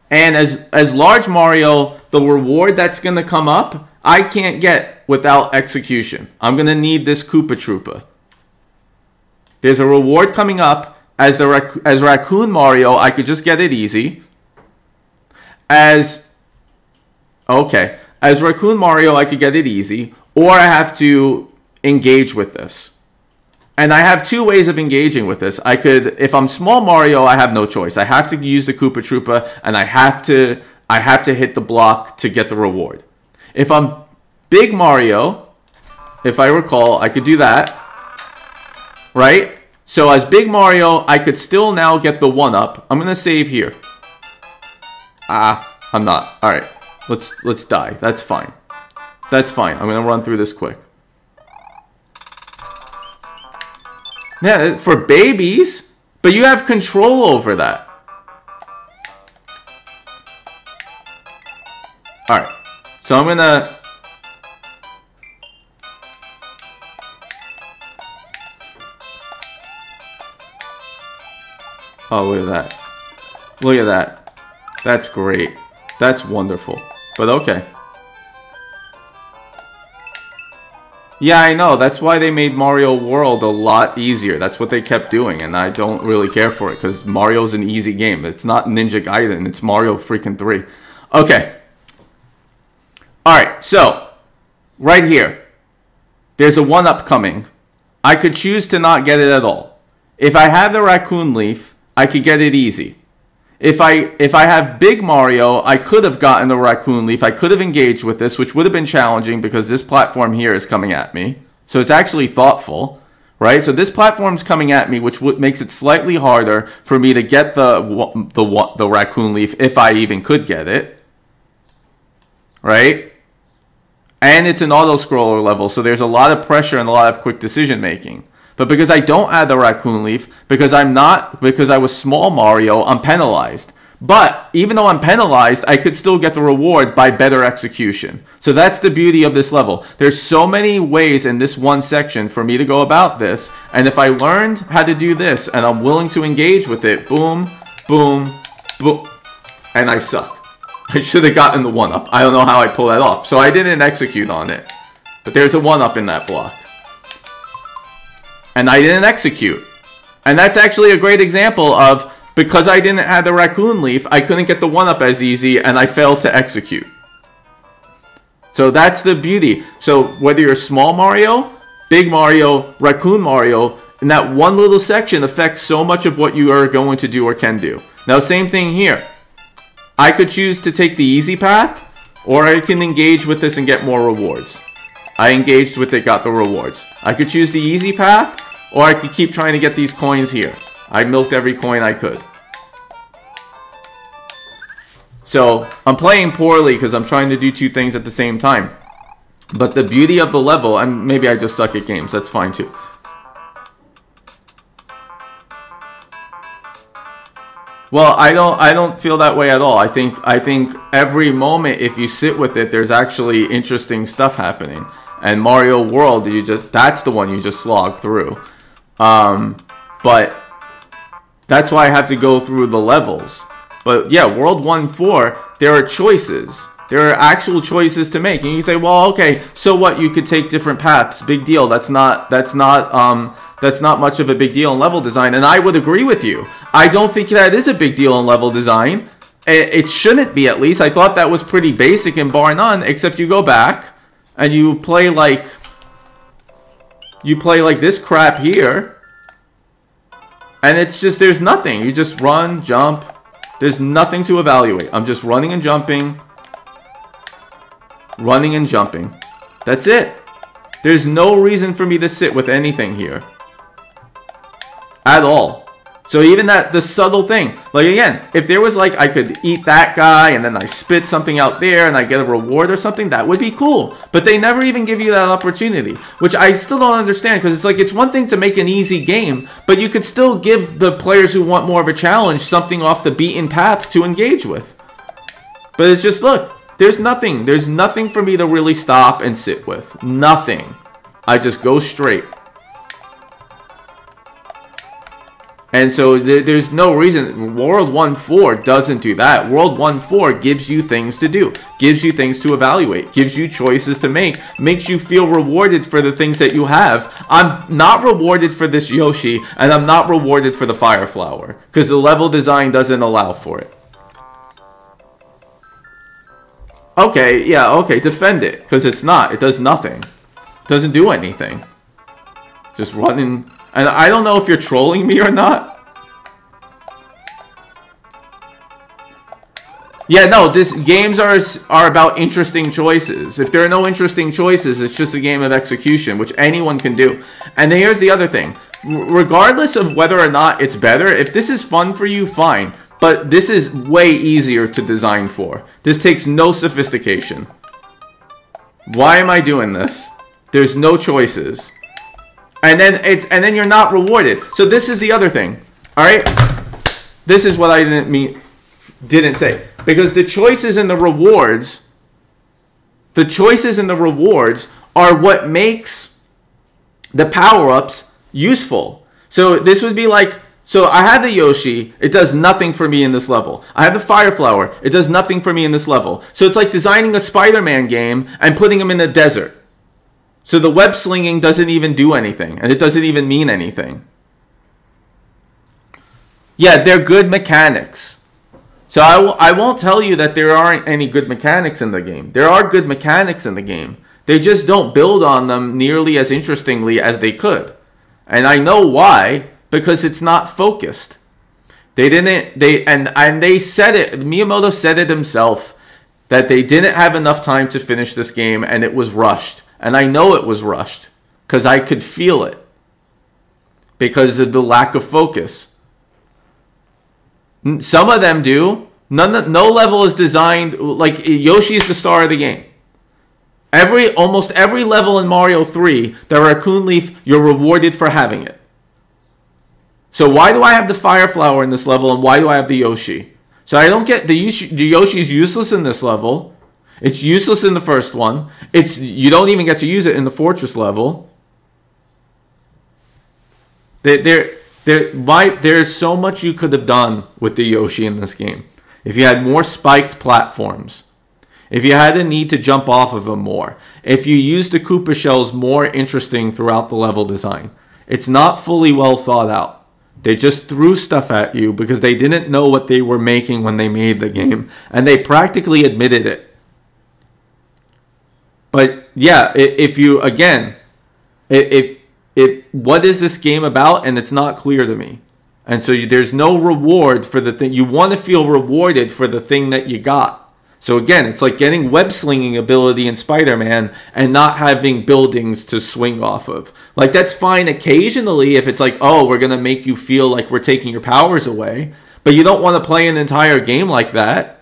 S1: And as as large Mario, the reward that's to come up, I can't get without execution. I'm to need this Koopa Troopa. There's a reward coming up. As the as Raccoon Mario, I could just get it easy. As okay, as Raccoon Mario, I could get it easy, or I have to engage with this. And I have two ways of engaging with this. I could, if I'm small Mario, I have no choice. I have to use the Koopa Troopa, and I have to, I have to hit the block to get the reward. If I'm big Mario, if I recall, I could do that right? So as Big Mario, I could still now get the 1-up. I'm going to save here. Ah, I'm not. All right, let's let's die. That's fine. That's fine. I'm going to run through this quick. Yeah, for babies, but you have control over that. All right, so I'm to Oh, look at that. Look at that. That's great. That's wonderful. But okay. Yeah, I know. That's why they made Mario World a lot easier. That's what they kept doing, and I don't really care for it, because Mario's an easy game. It's not Ninja Gaiden. It's Mario freaking 3. Okay. Alright, so, right here. There's a 1-up coming. I could choose to not get it at all. If I have the Raccoon Leaf, I could get it easy. If I if I have big Mario, I could have gotten the Raccoon Leaf. I could have engaged with this, which would have been challenging because this platform here is coming at me. So it's actually thoughtful, right? So this platform's coming at me, which makes it slightly harder for me to get the the the Raccoon Leaf if I even could get it, right? And it's an auto scroller level, so there's a lot of pressure and a lot of quick decision making. But because I don't add the raccoon leaf, because I'm not, because I was small Mario, I'm penalized. But even though I'm penalized, I could still get the reward by better execution. So that's the beauty of this level. There's so many ways in this one section for me to go about this. And if I learned how to do this and I'm willing to engage with it, boom, boom, boom, and I suck. I should have gotten the one up. I don't know how I pull that off. So I didn't execute on it. But there's a one up in that block and I didn't execute. And that's actually a great example of because I didn't have the raccoon leaf, I couldn't get the one up as easy and I failed to execute. So that's the beauty. So whether you're small Mario, Big Mario, Raccoon Mario, and that one little section affects so much of what you are going to do or can do. Now, same thing here. I could choose to take the easy path, or I can engage with this and get more rewards. I engaged with it, got the rewards. I could choose the easy path, or I could keep trying to get these coins here. I milked every coin I could. So, I'm playing poorly because I'm trying to do two things at the same time. But the beauty of the level, and maybe I just suck at games, that's fine too. Well, I don't I don't feel that way at all. I think I think every moment if you sit with it there's actually interesting stuff happening. And Mario World you just that's the one you just slog through. Um, but that's why I have to go through the levels. But yeah, World 1 4, there are choices. There are actual choices to make. And you say, well, okay, so what? You could take different paths. Big deal. That's not that's not um that's not much of a big deal in level design. And I would agree with you. I don't think that is a big deal in level design. It shouldn't be, at least. I thought that was pretty basic and bar none, except you go back and you play like... You play like this crap here. And it's just, there's nothing. You just run, jump. There's nothing to evaluate. I'm just running and jumping. Running and jumping. That's it. There's no reason for me to sit with anything here at all. So even that, the subtle thing, like again, if there was like, I could eat that guy and then I spit something out there and I get a reward or something, that would be cool. But they never even give you that opportunity, which I still don't understand because it's like, it's one thing to make an easy game, but you could still give the players who want more of a challenge something off the beaten path to engage with. But it's just, look, there's nothing, there's nothing for me to really stop and sit with. Nothing. I just go straight. And so th there's no reason World 1-4 doesn't do that. World 1-4 gives you things to do, gives you things to evaluate, gives you choices to make, makes you feel rewarded for the things that you have. I'm not rewarded for this Yoshi, and I'm not rewarded for the Fire Flower, because the level design doesn't allow for it. Okay, yeah, okay, defend it, because it's not. It does nothing. It doesn't do anything. Just running and I don't know if you're trolling me or not. Yeah, no, this games are are about interesting choices. If there are no interesting choices, it's just a game of execution, which anyone can do. And here's the other thing. regardless of whether or not it's better, if this is fun for you, fine. But this is way easier to design for. This takes no sophistication. Why am I doing this? There's no choices and then it's and then you're not rewarded. So this is the other thing. All right, this is what I didn't mean, didn't say because the choices and the rewards, the choices and the rewards are what makes the power ups useful. So this would be like. So I have the Yoshi, it does nothing for me in this level. I have the Fire Flower, it does nothing for me in this level. So it's like designing a Spider-Man game and putting him in a desert. So the web slinging doesn't even do anything, and it doesn't even mean anything. Yeah, they're good mechanics. So I w- I won't tell you that there aren't any good mechanics in the game. There are good mechanics in the game. They just don't build on them nearly as interestingly as they could. And I know why, because it's not focused. They didn't they and and they said it Miyamoto said it himself that they didn't have enough time to finish this game and it was rushed. And I know it was rushed because I could feel it because of the lack of focus. Some of them do. None, no level is designed like Yoshi is the star of the game. Every almost every level in Mario 3, the raccoon leaf, you're rewarded for having it. So why do I have the fire flower in this level and why do I have the Yoshi? So I don't get the Yoshi, the Yoshi is useless in this level. It's useless in the first one. It's you don't even get to use it in the fortress level. There, there, there, there's so much you could have done with the Yoshi in this game. If you had more spiked platforms, if you had a need to jump off of them more, if you used the Koopa shells more interesting throughout the level design, it's not fully well thought out. They just threw stuff at you because they didn't know what they were making when they made the game, and they practically admitted it. But yeah, if you again, If if what is this game about, and it's not clear to me, and so you, there's no reward for the thing. You want to feel rewarded for the thing that you got. So again, it's like getting web slinging ability in Spider-Man and not having buildings to swing off of. Like that's fine occasionally if it's like, oh, we're gonna make you feel like we're taking your powers away. But you don't want to play an entire game like that.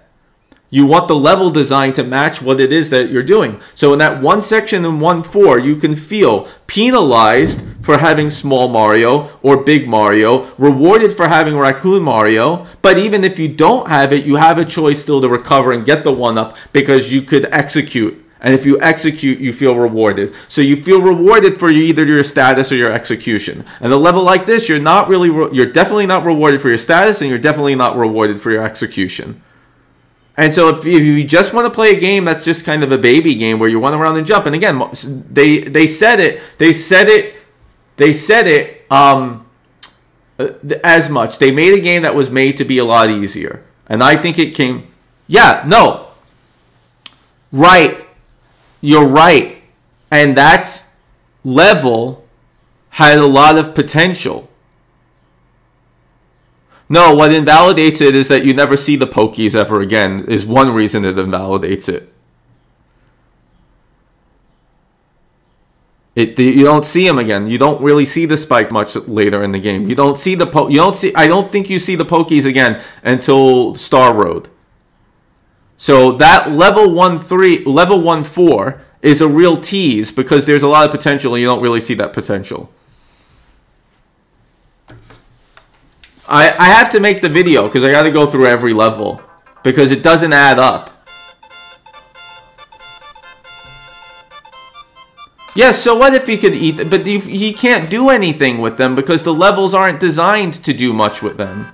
S1: You want the level design to match what it is that you're doing. So in that one section in 1-4, you can feel penalized for having small Mario or big Mario, rewarded for having Raccoon Mario, but even if you don't have it, you have a choice still to recover and get the one up because you could execute. And if you execute, you feel rewarded. So you feel rewarded for either your status or your execution. And a level like this, you're not really, you're definitely not rewarded for your status, and you're definitely not rewarded for your execution. And so if, if you just want to play a game that's just kind of a baby game where you run around and jump, and again, they they said it, they said it, they said it um, uh, as much. They made a game that was made to be a lot easier, and I think it came. Yeah, no, right, you're right, and that level had a lot of potential no, what invalidates it is that you never see the Pokeys ever again, is one reason it invalidates it. It, you don't see them again. You don't really see the spikes much later in the game. You don't see the po- you don't see I don't think you see the pokeys again until Star Road. So that level 1 3 level 1 4 is a real tease because there's a lot of potential and you don't really see that potential. I, I have to make the video because I got to go through every level because it doesn't add up. Yeah, so what if he could eat them? But he can't do anything with them because the levels aren't designed to do much with them.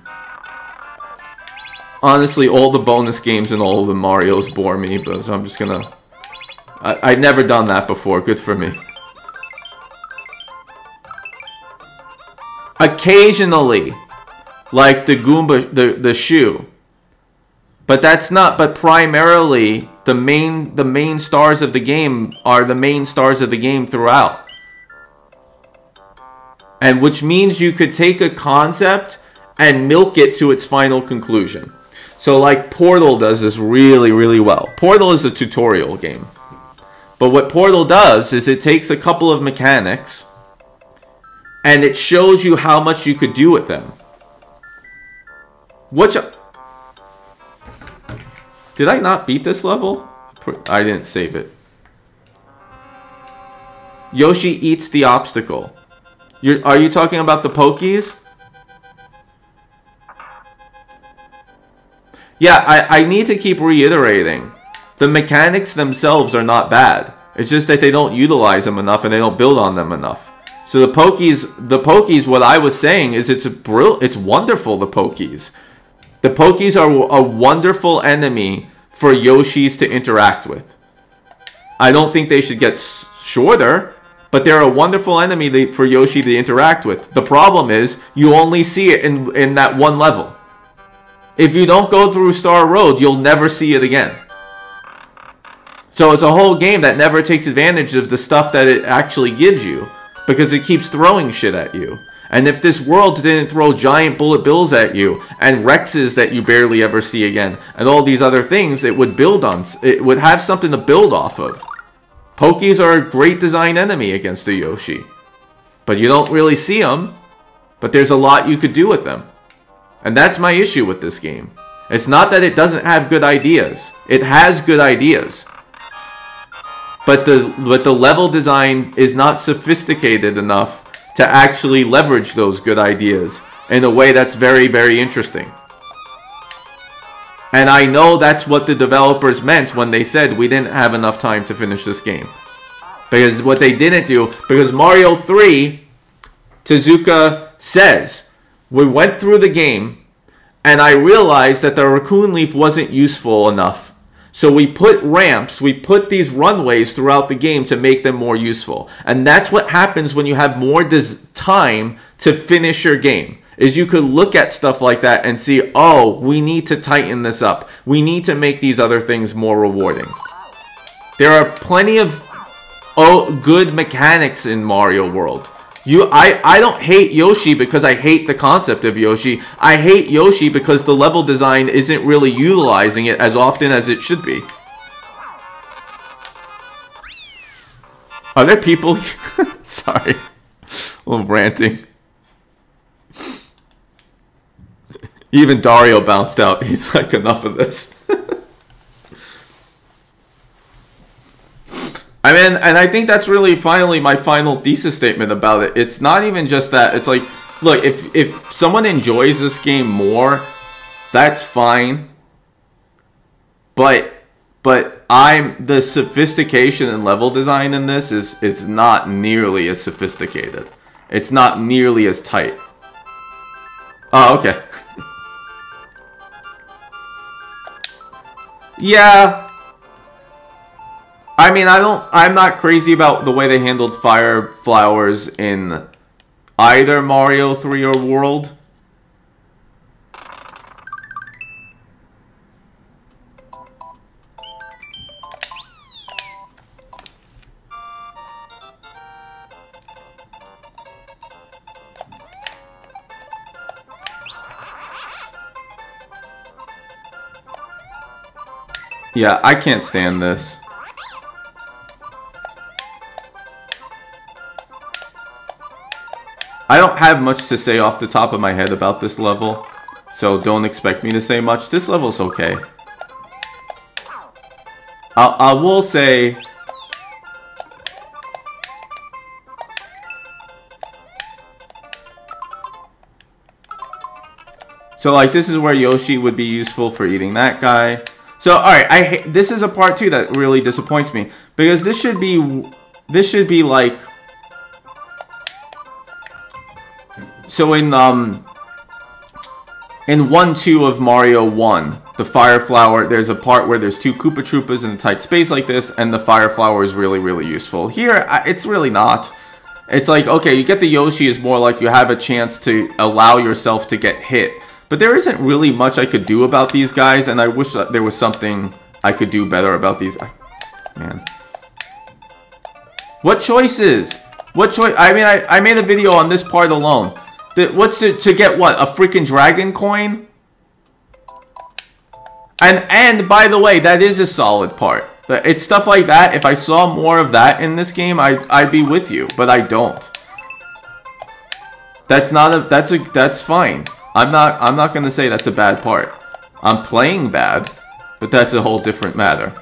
S1: Honestly, all the bonus games and all the Marios bore me, but so I'm just gonna... I, I've never done that before. Good for me. Occasionally, like the Goomba, the, the shoe. But that's not, but primarily the main, the main stars of the game are the main stars of the game throughout. And which means you could take a concept and milk it to its final conclusion. So like Portal does this really, really well. Portal is a tutorial game. But what Portal does is it takes a couple of mechanics and it shows you how much you could do with them. What's Did I not beat this level? I didn't save it. Yoshi eats the obstacle. You're, are you talking about the Pokeys? Yeah, I, I need to keep reiterating. The mechanics themselves are not bad. It's just that they don't utilize them enough and they don't build on them enough. So the Pokeys, the Pokeys, what I was saying is it's brill, it's wonderful. The Pokeys, the Pokeys are a wonderful enemy for Yoshis to interact with. I don't think they should get shorter, but they're a wonderful enemy for Yoshi to interact with. The problem is you only see it in, in that one level. If you don't go through Star Road, you'll never see it again. So it's a whole game that never takes advantage of the stuff that it actually gives you because it keeps throwing shit at you. And if this world didn't throw giant bullet bills at you and Rexes that you barely ever see again and all these other things, it would build on, it would have something to build off of. Pokeys are a great design enemy against the Yoshi. But you don't really see them, but there's a lot you could do with them. And that's my issue with this game. It's not that it doesn't have good ideas. It has good ideas. But the, but the level design is not sophisticated enough to actually leverage those good ideas in a way that's very, very interesting. And I know that's what the developers meant when they said we didn't have enough time to finish this game. Because what they didn't do, because Mario 3, Tezuka says, we went through the game and I realized that the raccoon leaf wasn't useful enough so we put ramps, we put these runways throughout the game to make them more useful. And that's what happens when you have more time to finish your game. Is you could look at stuff like that and see, oh, we need to tighten this up. We need to make these other things more rewarding. There are plenty of oh good mechanics in Mario World. You, I, I don't hate Yoshi because I hate the concept of Yoshi. I hate Yoshi because the level design isn't really utilizing it as often as it should be. Are there people? Sorry. A little ranting. Even Dario bounced out. He's like, enough of this. I mean, and I think that's really finally my final thesis statement about it. It's not even just that. It's like, look, if if someone enjoys this game more, that's fine. But but I'm the sophistication and level design in this is it's not nearly as sophisticated. It's not nearly as tight. Oh, okay. yeah, I mean, I don't. I'm not crazy about the way they handled fire flowers in either Mario 3 or World. Yeah, I can't stand this. I don't have much to say off the top of my head about this level, so don't expect me to say much. This level's okay. I, I will say... So, like, this is where Yoshi would be useful for eating that guy. So, alright, I this is a part, too, that really disappoints me. Because this should be... This should be, like So in um in 1-2 of Mario 1, the Fire Flower, there's a part where there's two Koopa Troopas in a tight space like this, and the Fire Flower is really, really useful. Here, it's really not. It's like, okay, you get the Yoshi is more like you have a chance to allow yourself to get hit. But there isn't really much I could do about these guys, and I wish that there was something I could do better about these. Man. What choices? What choice? I mean, I, I made a video on this part alone. The, what's it to get what? A freaking dragon coin? And and by the way, that is a solid part. It's stuff like that. If I saw more of that in this game, I I'd be with you, but I don't. That's not a that's a that's fine. I'm not I'm not going to say that's a bad part. I'm playing bad, but that's a whole different matter.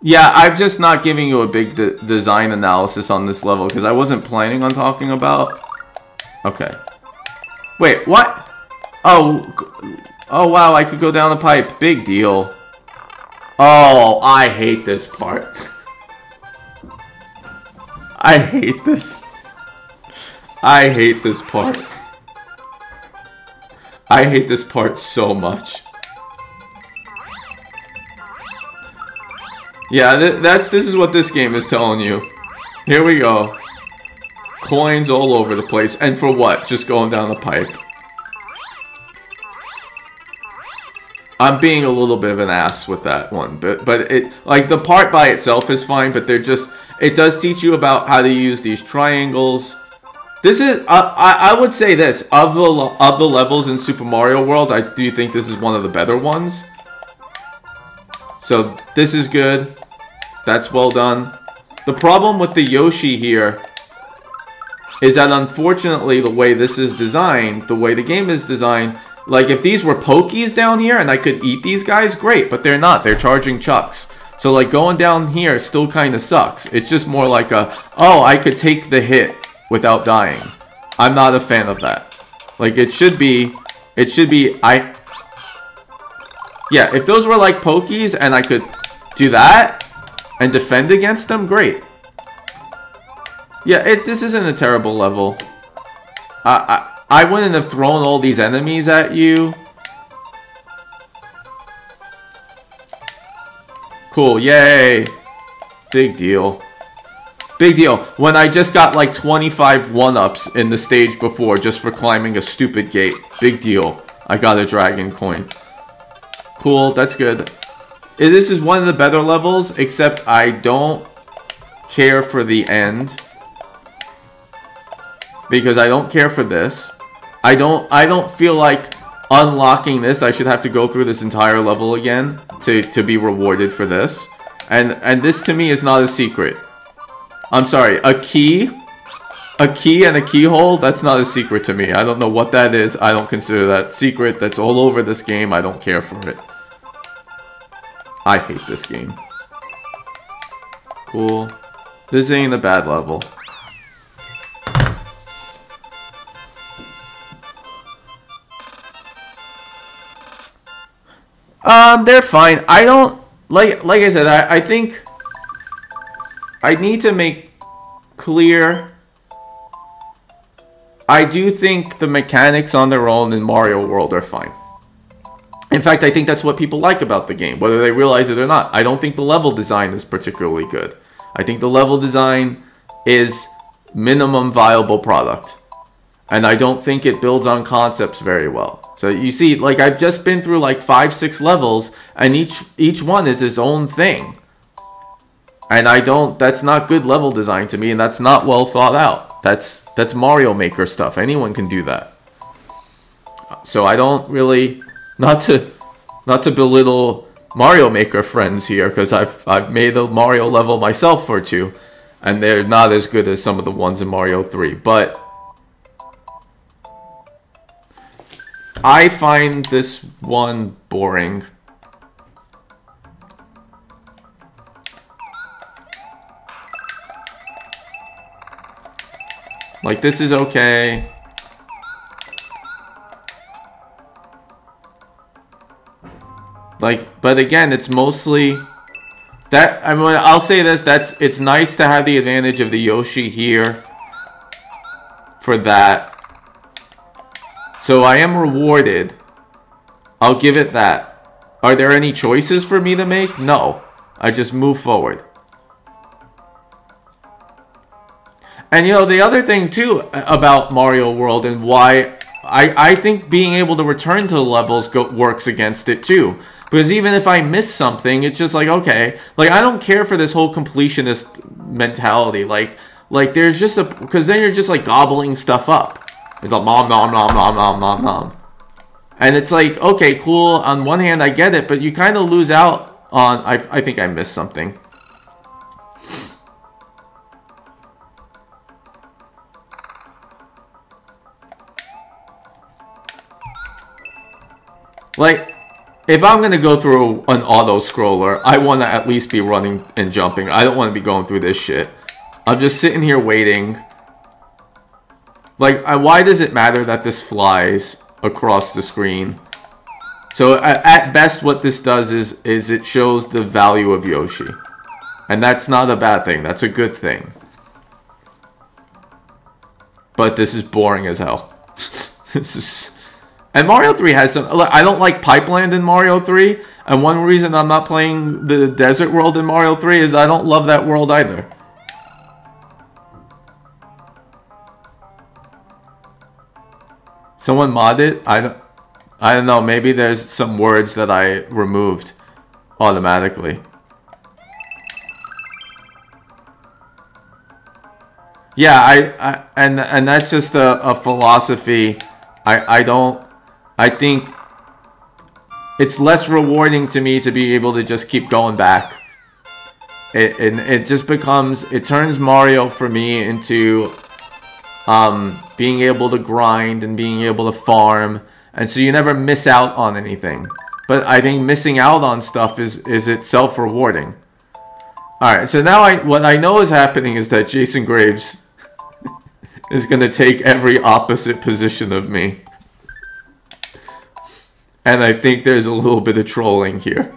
S1: Yeah, I'm just not giving you a big de design analysis on this level because I wasn't planning on talking about... Okay. Wait, what? Oh, oh wow, I could go down the pipe. Big deal. Oh, I hate this part. I hate this. I hate this part. I hate this part so much. Yeah, th that's this is what this game is telling you. Here we go. Coins all over the place. And for what? Just going down the pipe. I'm being a little bit of an ass with that one, but but it like the part by itself is fine, but they're just it does teach you about how to use these triangles. This is I I would say this of the of the levels in Super Mario World, I do think this is one of the better ones. So this is good. That's well done. The problem with the Yoshi here is that unfortunately the way this is designed, the way the game is designed, like if these were Pokeys down here and I could eat these guys, great, but they're not. They're charging chucks. So like going down here still kind of sucks. It's just more like a, oh, I could take the hit without dying. I'm not a fan of that. Like it should be, it should be, I, yeah, if those were like Pokeys and I could do that, and defend against them, great. Yeah, it, this isn't a terrible level. I, I, I wouldn't have thrown all these enemies at you. Cool, yay. Big deal. Big deal. When I just got like 25 one-ups in the stage before just for climbing a stupid gate. Big deal. I got a dragon coin. Cool, that's good. This is one of the better levels, except I don't care for the end. Because I don't care for this. I don't I don't feel like unlocking this, I should have to go through this entire level again to, to be rewarded for this. And and this to me is not a secret. I'm sorry, a key a key and a keyhole, that's not a secret to me. I don't know what that is. I don't consider that secret. That's all over this game. I don't care for it. I hate this game. Cool. This ain't a bad level. Um, they're fine. I don't like like I said, I, I think I need to make clear I do think the mechanics on their own in Mario World are fine. In fact, I think that's what people like about the game, whether they realize it or not. I don't think the level design is particularly good. I think the level design is minimum viable product. And I don't think it builds on concepts very well. So you see, like I've just been through like five, six levels, and each each one is its own thing. And I don't that's not good level design to me, and that's not well thought out. That's that's Mario Maker stuff. Anyone can do that. So I don't really not to not to belittle Mario Maker friends here, because I've I've made a Mario level myself or two, and they're not as good as some of the ones in Mario 3. But I find this one boring. Like, this is okay. Like, but again, it's mostly... That, I mean, I'll say this, that's, it's nice to have the advantage of the Yoshi here. For that. So I am rewarded. I'll give it that. Are there any choices for me to make? No. I just move forward. And you know, the other thing too uh, about Mario World and why I, I think being able to return to the levels go, works against it too. Because even if I miss something, it's just like, okay. Like, I don't care for this whole completionist mentality. Like, like there's just a... Because then you're just like gobbling stuff up. It's like nom nom nom nom nom nom nom. And it's like, okay, cool. On one hand, I get it, but you kind of lose out on. I I think I missed something. Like, if I'm going to go through an auto-scroller, I want to at least be running and jumping. I don't want to be going through this shit. I'm just sitting here waiting. Like, why does it matter that this flies across the screen? So, at best, what this does is, is it shows the value of Yoshi. And that's not a bad thing. That's a good thing. But this is boring as hell. this is... And Mario 3 has some... I don't like Pipeland in Mario 3. And one reason I'm not playing the Desert World in Mario 3 is I don't love that world either. Someone modded? I don't, I don't know. Maybe there's some words that I removed automatically. Yeah, I, I and and that's just a, a philosophy. I I don't. I think it's less rewarding to me to be able to just keep going back. It, it, it just becomes, it turns Mario for me into um, being able to grind and being able to farm. And so you never miss out on anything. But I think missing out on stuff is, is itself rewarding. Alright, so now I what I know is happening is that Jason Graves is going to take every opposite position of me. And I think there's a little bit of trolling here.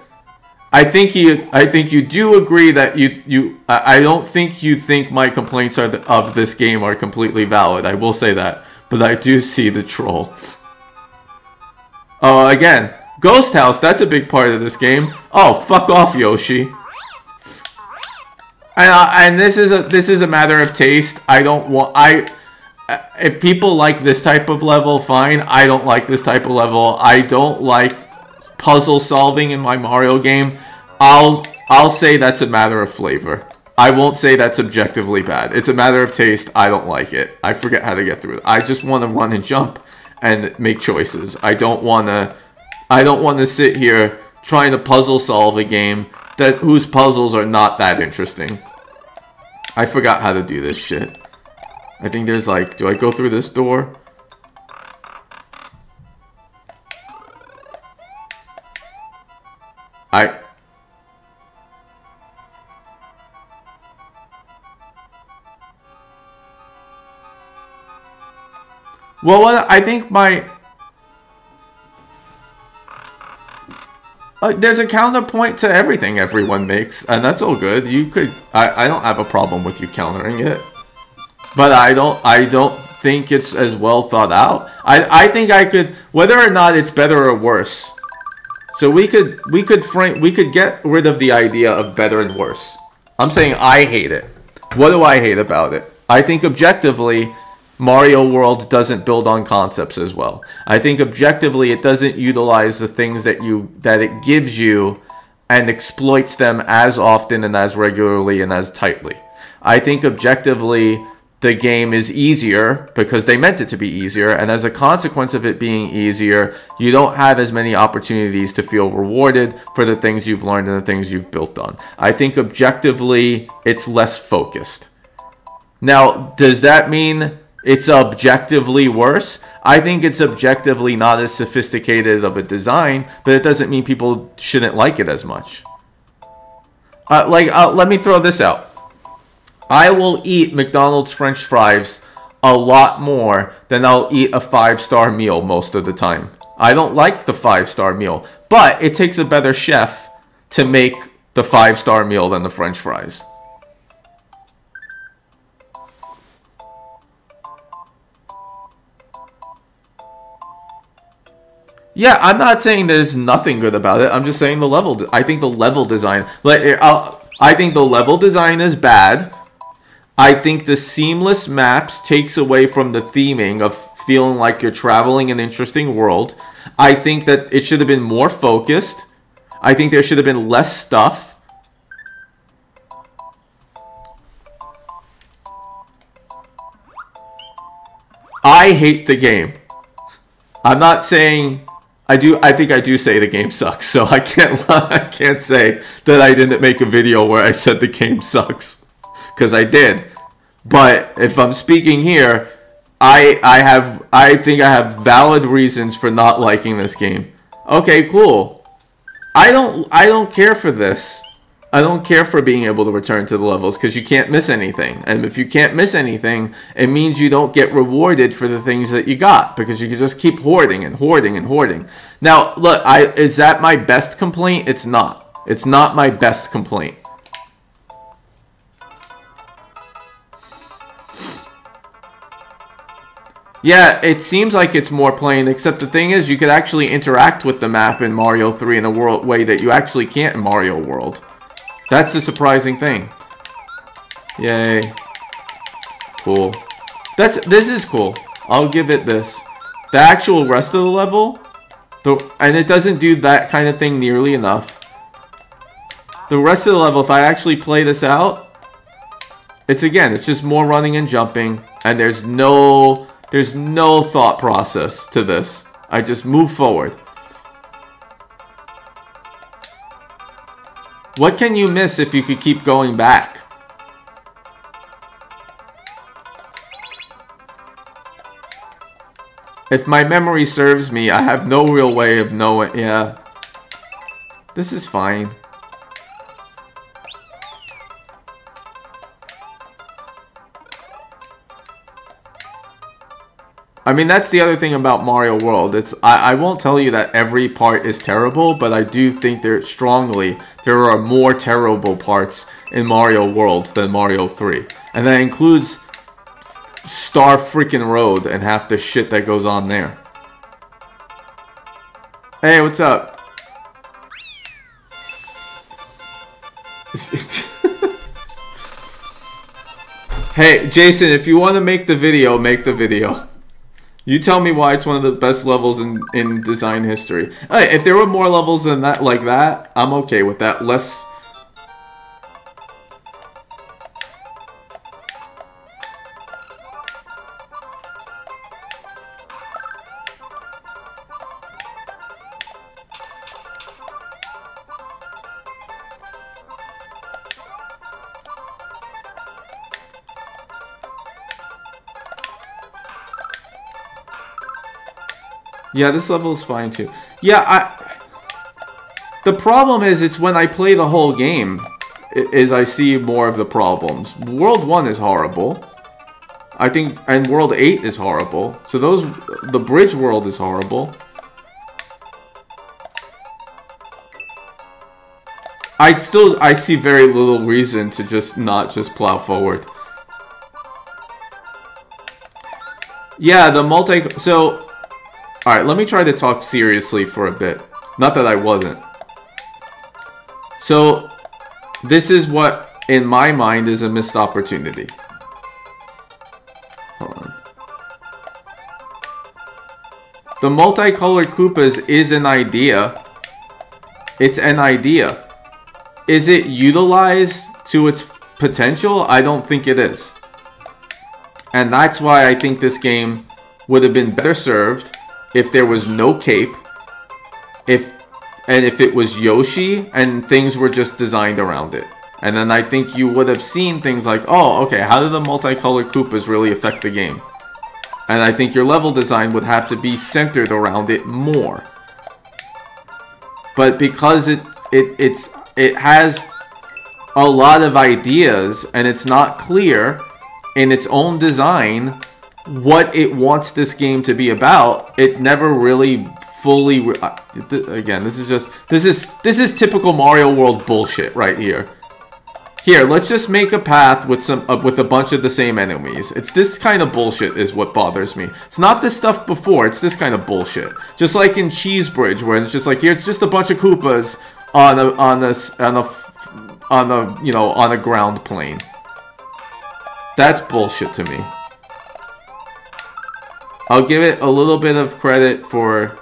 S1: I think you I think you do agree that you you I don't think you think my complaints are the, of this game are completely valid. I will say that, but I do see the troll. Oh, uh, again, Ghost House. That's a big part of this game. Oh, fuck off, Yoshi. And uh, and this is a this is a matter of taste. I don't want I Uh, if people like this type of level, fine. I don't like this type of level. I don't like puzzle solving in my Mario game. I'll I'll say that's a matter of flavor. I won't say that's objectively bad. It's a matter of taste. I don't like it. I forget how to get through it. I just want to run and jump and make choices. I don't want to I don't want to sit here trying to puzzle solve a game that whose puzzles are not that interesting. I forgot how to do this shit. I think there's like, do I go through this door? I... Well, I think my... Uh, there's a counterpoint to everything everyone makes, and that's all good. You could... I, I don't have a problem with you countering it. But I don't I don't think it's as well thought out. I, I think I could... Whether or not it's better or worse. So we could we could frame we could get rid of the idea of better and worse. I'm saying I hate it. What do I hate about it? I think objectively Mario World doesn't build on concepts as well. I think objectively it doesn't utilize the things that you that it gives you and exploits them as often and as regularly and as tightly. I think objectively the game is easier because they meant it to be easier and as a consequence of it being easier you don't have as many opportunities to feel rewarded for the things you've learned and the things you've built on i think objectively it's less focused now does that mean it's objectively worse. I think it's objectively not as sophisticated of a design, but it doesn't mean people shouldn't like it as much. Uh, like, uh, let me throw this out. I will eat McDonald's french fries a lot more than I'll eat a five-star meal most of the time. I don't like the five-star meal, but it takes a better chef to make the five-star meal than the french fries. Yeah, I'm not saying there's nothing good about it. I'm just saying the level. I think the level design, like, I'll, I think the level design is bad. I think the seamless maps takes away from the theming of feeling like you're traveling an interesting world. I think that it should have been more focused. I think there should have been less stuff. I hate the game. I'm not saying I do. I think I do say the game sucks, so I can't. I can't say that I didn't make a video where I said the game sucks, because I did. But if I'm speaking here, I I have I think I have valid reasons for not liking this game. Okay, cool. I don't I don't care for this. I don't care for being able to return to the levels because you can't miss anything. And if you can't miss anything, it means you don't get rewarded for the things that you got because you can just keep hoarding and hoarding and hoarding. Now, look, I is that my best complaint? It's not. It's not my best complaint. Yeah, it seems like it's more plain, except the thing is you could actually interact with the map in Mario 3 in a world way that you actually can't in Mario World. That's the surprising thing. Yay. Cool. That's This is cool. I'll give it this. The actual rest of the level, the, and it doesn't do that kind of thing nearly enough. The rest of the level, if I actually play this out, it's again, it's just more running and jumping, and there's no, there's no thought process to this. I just move forward. What can you miss if you could keep going back? If my memory serves me, I have no real way of knowing. Yeah. This is fine. I mean, that's the other thing about Mario World. It's I, I won't tell you that every part is terrible, but I do think there strongly there are more terrible parts in Mario World than Mario 3. And that includes Star freaking Road and half the shit that goes on there. Hey, what's up? Hey, Jason, if you want to make the video, make the video. You tell me why it's one of the best levels in, in design history. Hey, if there were more levels than that, like that, I'm okay with that. Less Yeah, this level is fine too. Yeah, I... The problem is, it's when I play the whole game, is I see more of the problems. World 1 is horrible. I think, and World 8 is horrible. So those, the bridge world is horrible. I still, I see very little reason to just not just plow forward. Yeah, the multi, so Alright, let me try to talk seriously for a bit. Not that I wasn't. So, this is what, in my mind, is a missed opportunity. Hold on. The multicolored Koopas is an idea. It's an idea. Is it utilized to its potential? I don't think it is. And that's why I think this game would have been better served if there was no cape, if and if it was Yoshi and things were just designed around it. And then I think you would have seen things like, oh, okay, how do the multicolored Koopas really affect the game? And I think your level design would have to be centered around it more. But because it it it's it has a lot of ideas and it's not clear in its own design what it wants this game to be about, it never really fully uh, again this is just this is this is typical mario world bullshit right here. Here let's just make a path with some uh, with a bunch of the same enemies. It's this kind of bullshit is what bothers me. It's not this stuff before it's this kind of bullshit. Just like in cheese bridge where it's just like here's just a bunch of koopas on a on a on a on a you know on a ground plane. That's bullshit to me I'll give it a little bit of credit for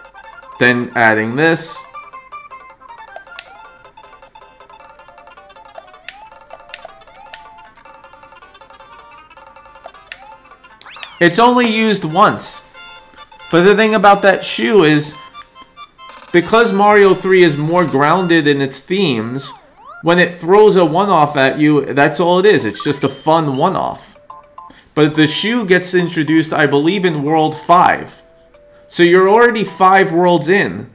S1: then adding this. It's only used once. But the thing about that shoe is, because Mario 3 is more grounded in its themes, when it throws a one-off at you, that's all it is. It's just a fun one-off. But the shoe gets introduced, I believe, in World 5. So you're already 5 worlds in.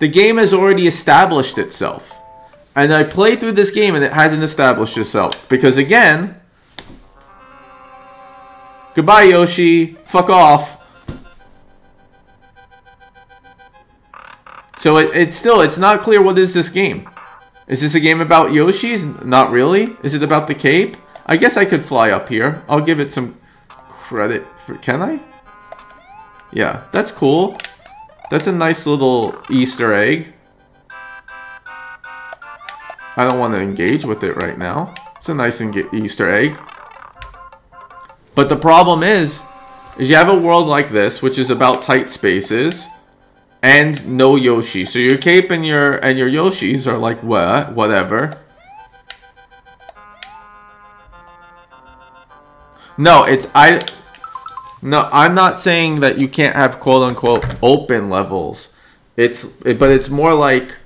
S1: The game has already established itself. And I play through this game and it hasn't established itself. Because again... Goodbye, Yoshi. Fuck off. So it, it's still, it's not clear what is this game. Is this a game about Yoshi's? Not really. Is it about the cape? I guess I could fly up here. I'll give it some credit for... Can I? Yeah, that's cool. That's a nice little Easter egg. I don't want to engage with it right now. It's a nice Easter egg. But the problem is, is you have a world like this, which is about tight spaces, and no Yoshi. So your cape and your and your Yoshis are like what, whatever. No, it's I. No, I'm not saying that you can't have quote unquote open levels. It's it, but it's more like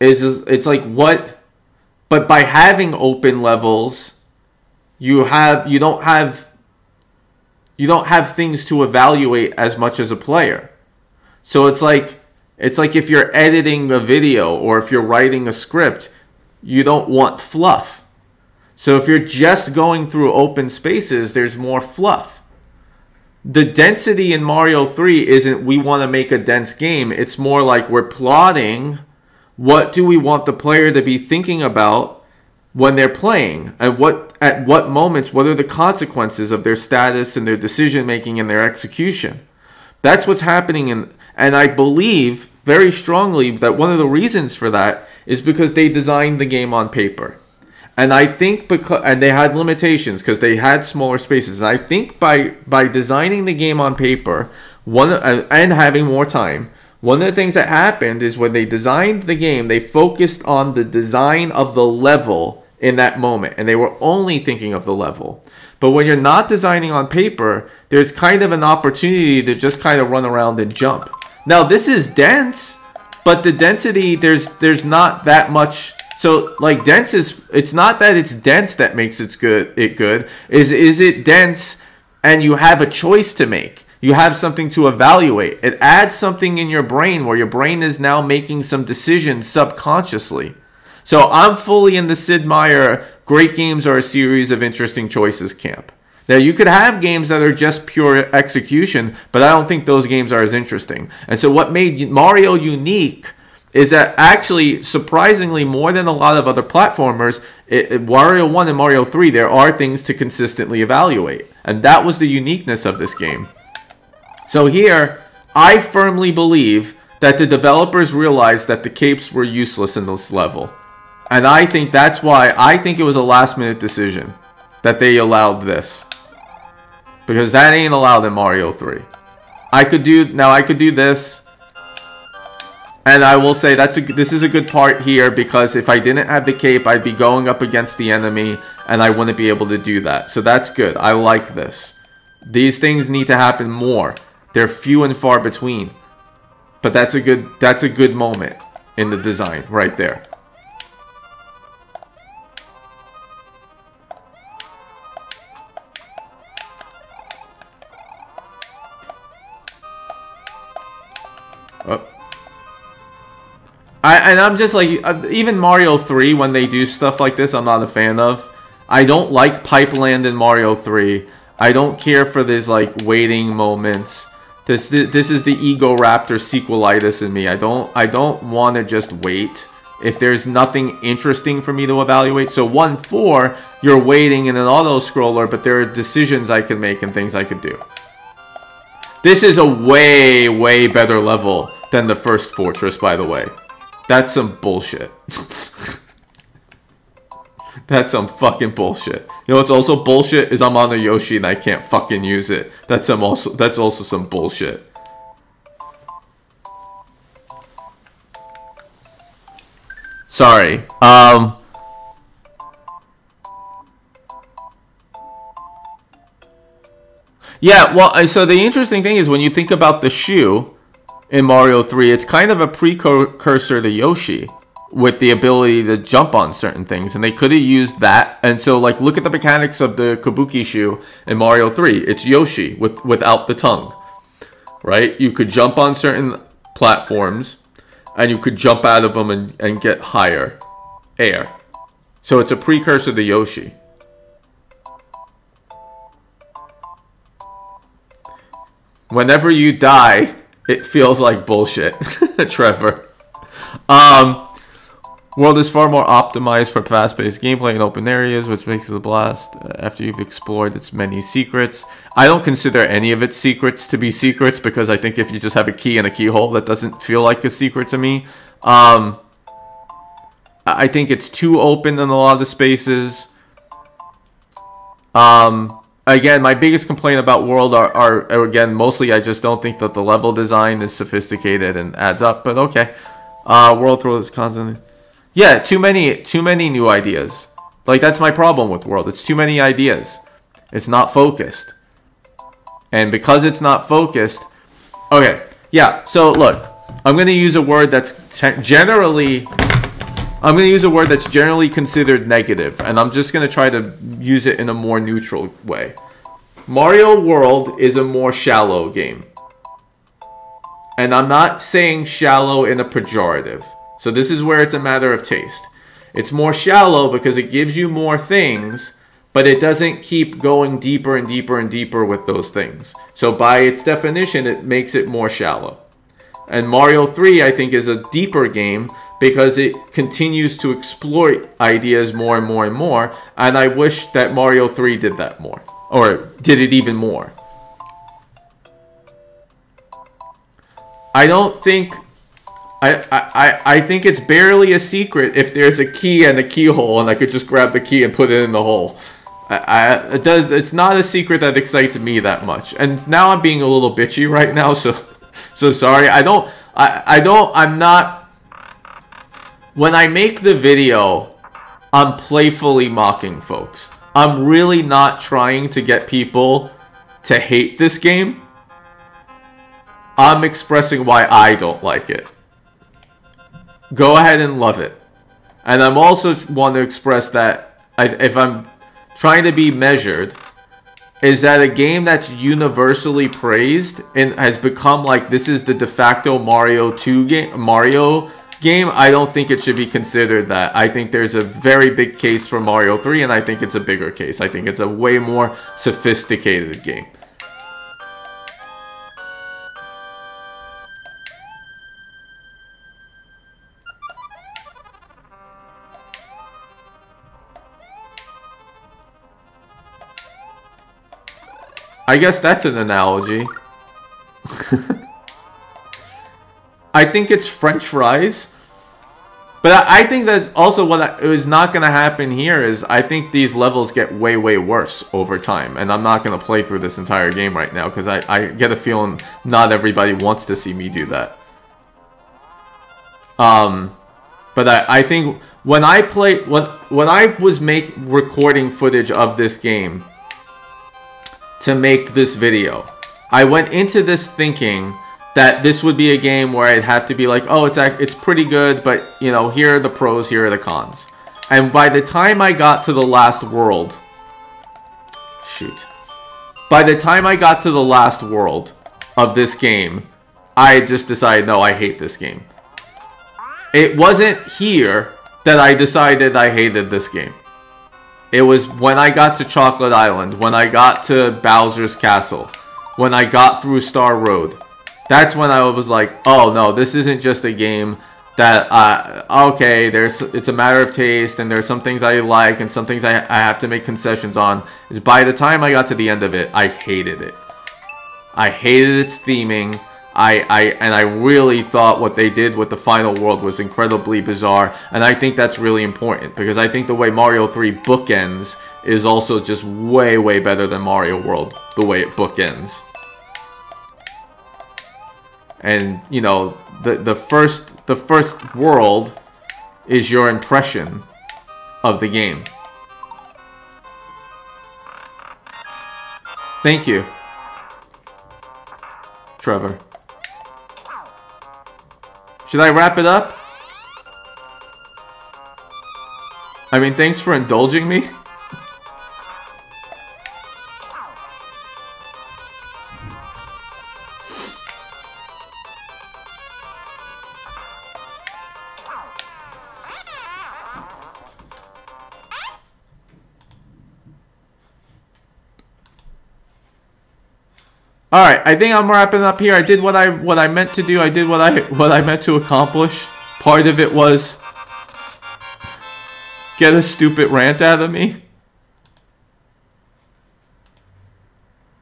S1: is it's like what but by having open levels you have you don't have you don't have things to evaluate as much as a player. So it's like it's like if you're editing a video or if you're writing a script, you don't want fluff so if you're just going through open spaces, there's more fluff. The density in Mario 3 isn't we want to make a dense game. It's more like we're plotting what do we want the player to be thinking about when they're playing and what at what moments what are the consequences of their status and their decision making and their execution. That's what's happening in and I believe very strongly that one of the reasons for that is because they designed the game on paper. And I think because and they had limitations because they had smaller spaces. And I think by by designing the game on paper, one uh, and having more time, one of the things that happened is when they designed the game, they focused on the design of the level in that moment, and they were only thinking of the level. But when you're not designing on paper, there's kind of an opportunity to just kind of run around and jump. Now this is dense, but the density there's there's not that much. So like dense is it's not that it's dense that makes it good. It good is is it dense, and you have a choice to make. You have something to evaluate. It adds something in your brain where your brain is now making some decisions subconsciously. So I'm fully in the Sid Meier great games are a series of interesting choices camp. Now you could have games that are just pure execution, but I don't think those games are as interesting. And so what made Mario unique is that actually surprisingly more than a lot of other platformers, it, it, Mario 1 and Mario 3 there are things to consistently evaluate. And that was the uniqueness of this game. So here, I firmly believe that the developers realized that the capes were useless in this level. And I think that's why I think it was a last minute decision that they allowed this. Because that ain't allowed in Mario 3. I could do, now I could do this. And I will say that's a, this is a good part here because if I didn't have the cape, I'd be going up against the enemy and I wouldn't be able to do that. So that's good. I like this. These things need to happen more. They're few and far between. But that's a good that's a good moment in the design right there. I, and I'm just like, uh, even Mario 3, when they do stuff like this, I'm not a fan of. I don't like Pipeland in Mario 3. I don't care for these, like, waiting moments. This this is the Egoraptor sequelitis in me. I don't I don't want to just wait if there's nothing interesting for me to evaluate. So 1-4, you're waiting in an auto-scroller, but there are decisions I can make and things I could do. This is a way, way better level than the first Fortress, by the way. That's some bullshit. That's some fucking bullshit. You know what's also bullshit is I'm on a Yoshi and I can't fucking use it. That's some also that's also some bullshit. Sorry. Um Yeah, well, so the interesting thing is when you think about the shoe in Mario 3, it's kind of a precursor to Yoshi with the ability to jump on certain things and they could have used that. And so like look at the mechanics of the Kuribo shoe in mario 3 it's yoshi with without the tongue right? You could jump on certain platforms and you could jump out of them and, and get higher air. So it's a precursor to yoshi. Whenever you die it feels like bullshit trevor um World is far more optimized for fast-paced gameplay in open areas, which makes it a blast after you've explored its many secrets. I don't consider any of its secrets to be secrets because I think if you just have a key and a keyhole, that doesn't feel like a secret to me. Um, I think it's too open in a lot of the spaces. Um, again, my biggest complaint about World are, are, again, mostly I just don't think that the level design is sophisticated and adds up, but okay. Uh, World throws constantly... Yeah, too many too many new ideas. Like that's my problem with World. It's too many ideas. It's not focused. And because it's not focused, okay. Yeah, so look, I'm going to use a word that's generally I'm going to use a word that's generally considered negative, and I'm just going to try to use it in a more neutral way. Mario World is a more shallow game. And I'm not saying shallow in a pejorative. So this is where it's a matter of taste. It's more shallow because it gives you more things, but it doesn't keep going deeper and deeper and deeper with those things. So by its definition, it makes it more shallow. And Mario 3, I think, is a deeper game because it continues to exploit ideas more and more and more. And I wish that Mario 3 did that more, or did it even more. I don't think I, I, I think it's barely a secret if there's a key and a keyhole and I could just grab the key and put it in the hole. I, I, it does. It's not a secret that excites me that much. And now I'm being a little bitchy right now, so so sorry. I don't. I I don't. I'm not. When I make the video, I'm playfully mocking folks. I'm really not trying to get people to hate this game. I'm expressing why I don't like it. Go ahead and love it. And I'm also want to express that I, if I'm trying to be measured, is that a game that's universally praised and has become like this is the de facto Mario 2 game Mario game, I don't think it should be considered that. I think there's a very big case for Mario 3 and I think it's a bigger case. I think it's a way more sophisticated game. I guess that's an analogy. I think it's French fries. But I, think that's also what is not going to happen here is I think these levels get way, way worse over time. And I'm not going to play through this entire game right now because I, I get a feeling not everybody wants to see me do that. Um, but I, I think when I play when when I was make recording footage of this game, to make this video. I went into this thinking that this would be a game where I'd have to be like, oh, it's it's pretty good, but you know, here are the pros, here are the cons. And by the time I got to the last world, shoot. By the time I got to the last world of this game, I just decided, no, I hate this game. It wasn't here that I decided I hated this game. It was when I got to Chocolate Island, when I got to Bowser's Castle, when I got through Star Road. That's when I was like, oh no, this isn't just a game that, uh, okay, there's it's a matter of taste and there's some things I like and some things I, I have to make concessions on. Is by the time I got to the end of it, I hated it. I hated its theming. I, I and I really thought what they did with the final world was incredibly bizarre and I think that's really important because I think the way Mario 3 bookends is also just way way better than Mario World the way it bookends. And you know the the first the first world is your impression of the game. Thank you Trevor should I wrap it up? I mean, thanks for indulging me. All right, I think I'm wrapping up here. I did what I what I meant to do. I did what I what I meant to accomplish. Part of it was get a stupid rant out of me.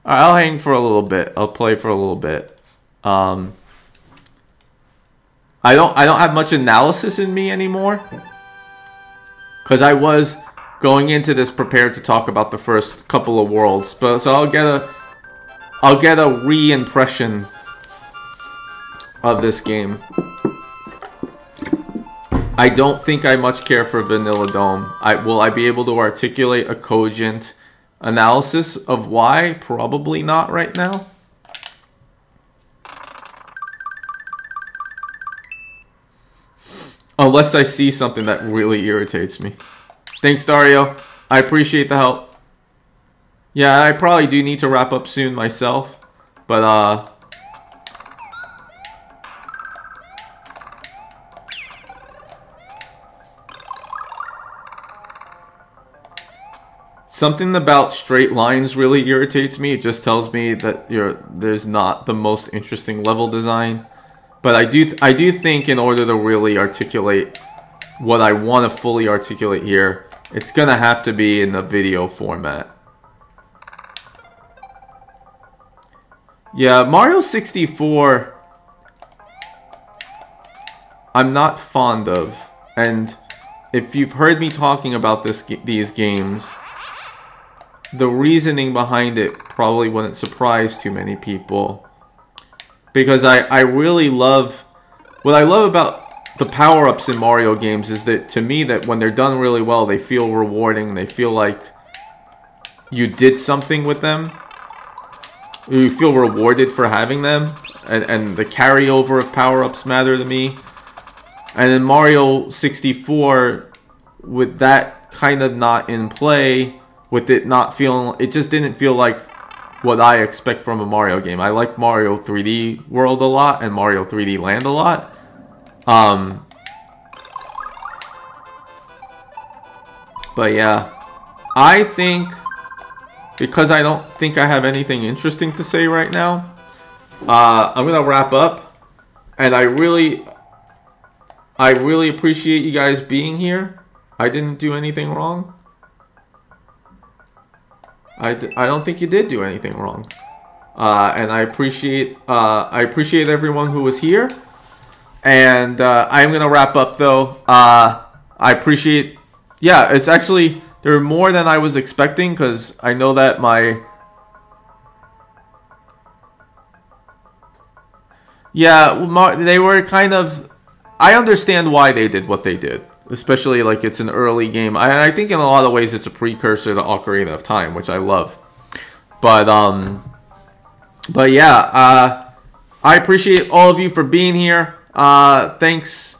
S1: All right, I'll hang for a little bit. I'll play for a little bit. Um, I don't I don't have much analysis in me anymore. Cause I was going into this prepared to talk about the first couple of worlds, but so I'll get a I'll get a re-impression of this game. I don't think I much care for Vanilla Dome. I Will I be able to articulate a cogent analysis of why? Probably not right now. Unless I see something that really irritates me. Thanks, Dario. I appreciate the help. Yeah, I probably do need to wrap up soon myself. But, uh... Something about straight lines really irritates me. It just tells me that you're there's not the most interesting level design. But I do I do think in order to really articulate what I want to fully articulate here, it's going to have to be in the video format. Yeah, Mario 64... I'm not fond of. And if you've heard me talking about this these games, the reasoning behind it probably wouldn't surprise too many people. Because I, I really love... What I love about the power-ups in Mario games is that, to me, that when they're done really well, they feel rewarding. They feel like you did something with them. You feel rewarded for having them. And, and the carryover of power-ups matter to me. And in Mario 64, with that kind of not in play, with it not feeling, it just didn't feel like what I expect from a Mario game. I like Mario 3D World a lot and Mario 3D Land a lot. Um, but yeah, I think because I don't think I have anything interesting to say right now, uh, I'm gonna wrap up. And I really, I really appreciate you guys being here. I didn't do anything wrong. I d I don't think you did do anything wrong. Uh, and I appreciate uh, I appreciate everyone who was here. And uh, I'm gonna wrap up though. Uh, I appreciate. Yeah, it's actually there were more than I was expecting because I know that my. Yeah, they were kind of. I understand why they did what they did especially like it's an early game. I, I think in a lot of ways it's a precursor to Ocarina of Time, which I love. But um, but yeah, uh, I appreciate all of you for being here. Uh, thanks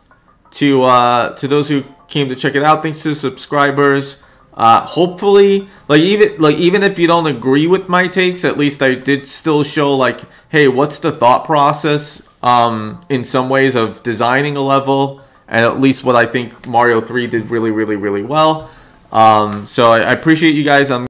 S1: to uh, to those who came to check it out. Thanks to subscribers. Uh, hopefully, like even like even if you don't agree with my takes, at least I did still show like, hey, what's the thought process um, in some ways of designing a level and at least what I think Mario 3 did really, really, really well. Um, so I, I appreciate you guys. I'm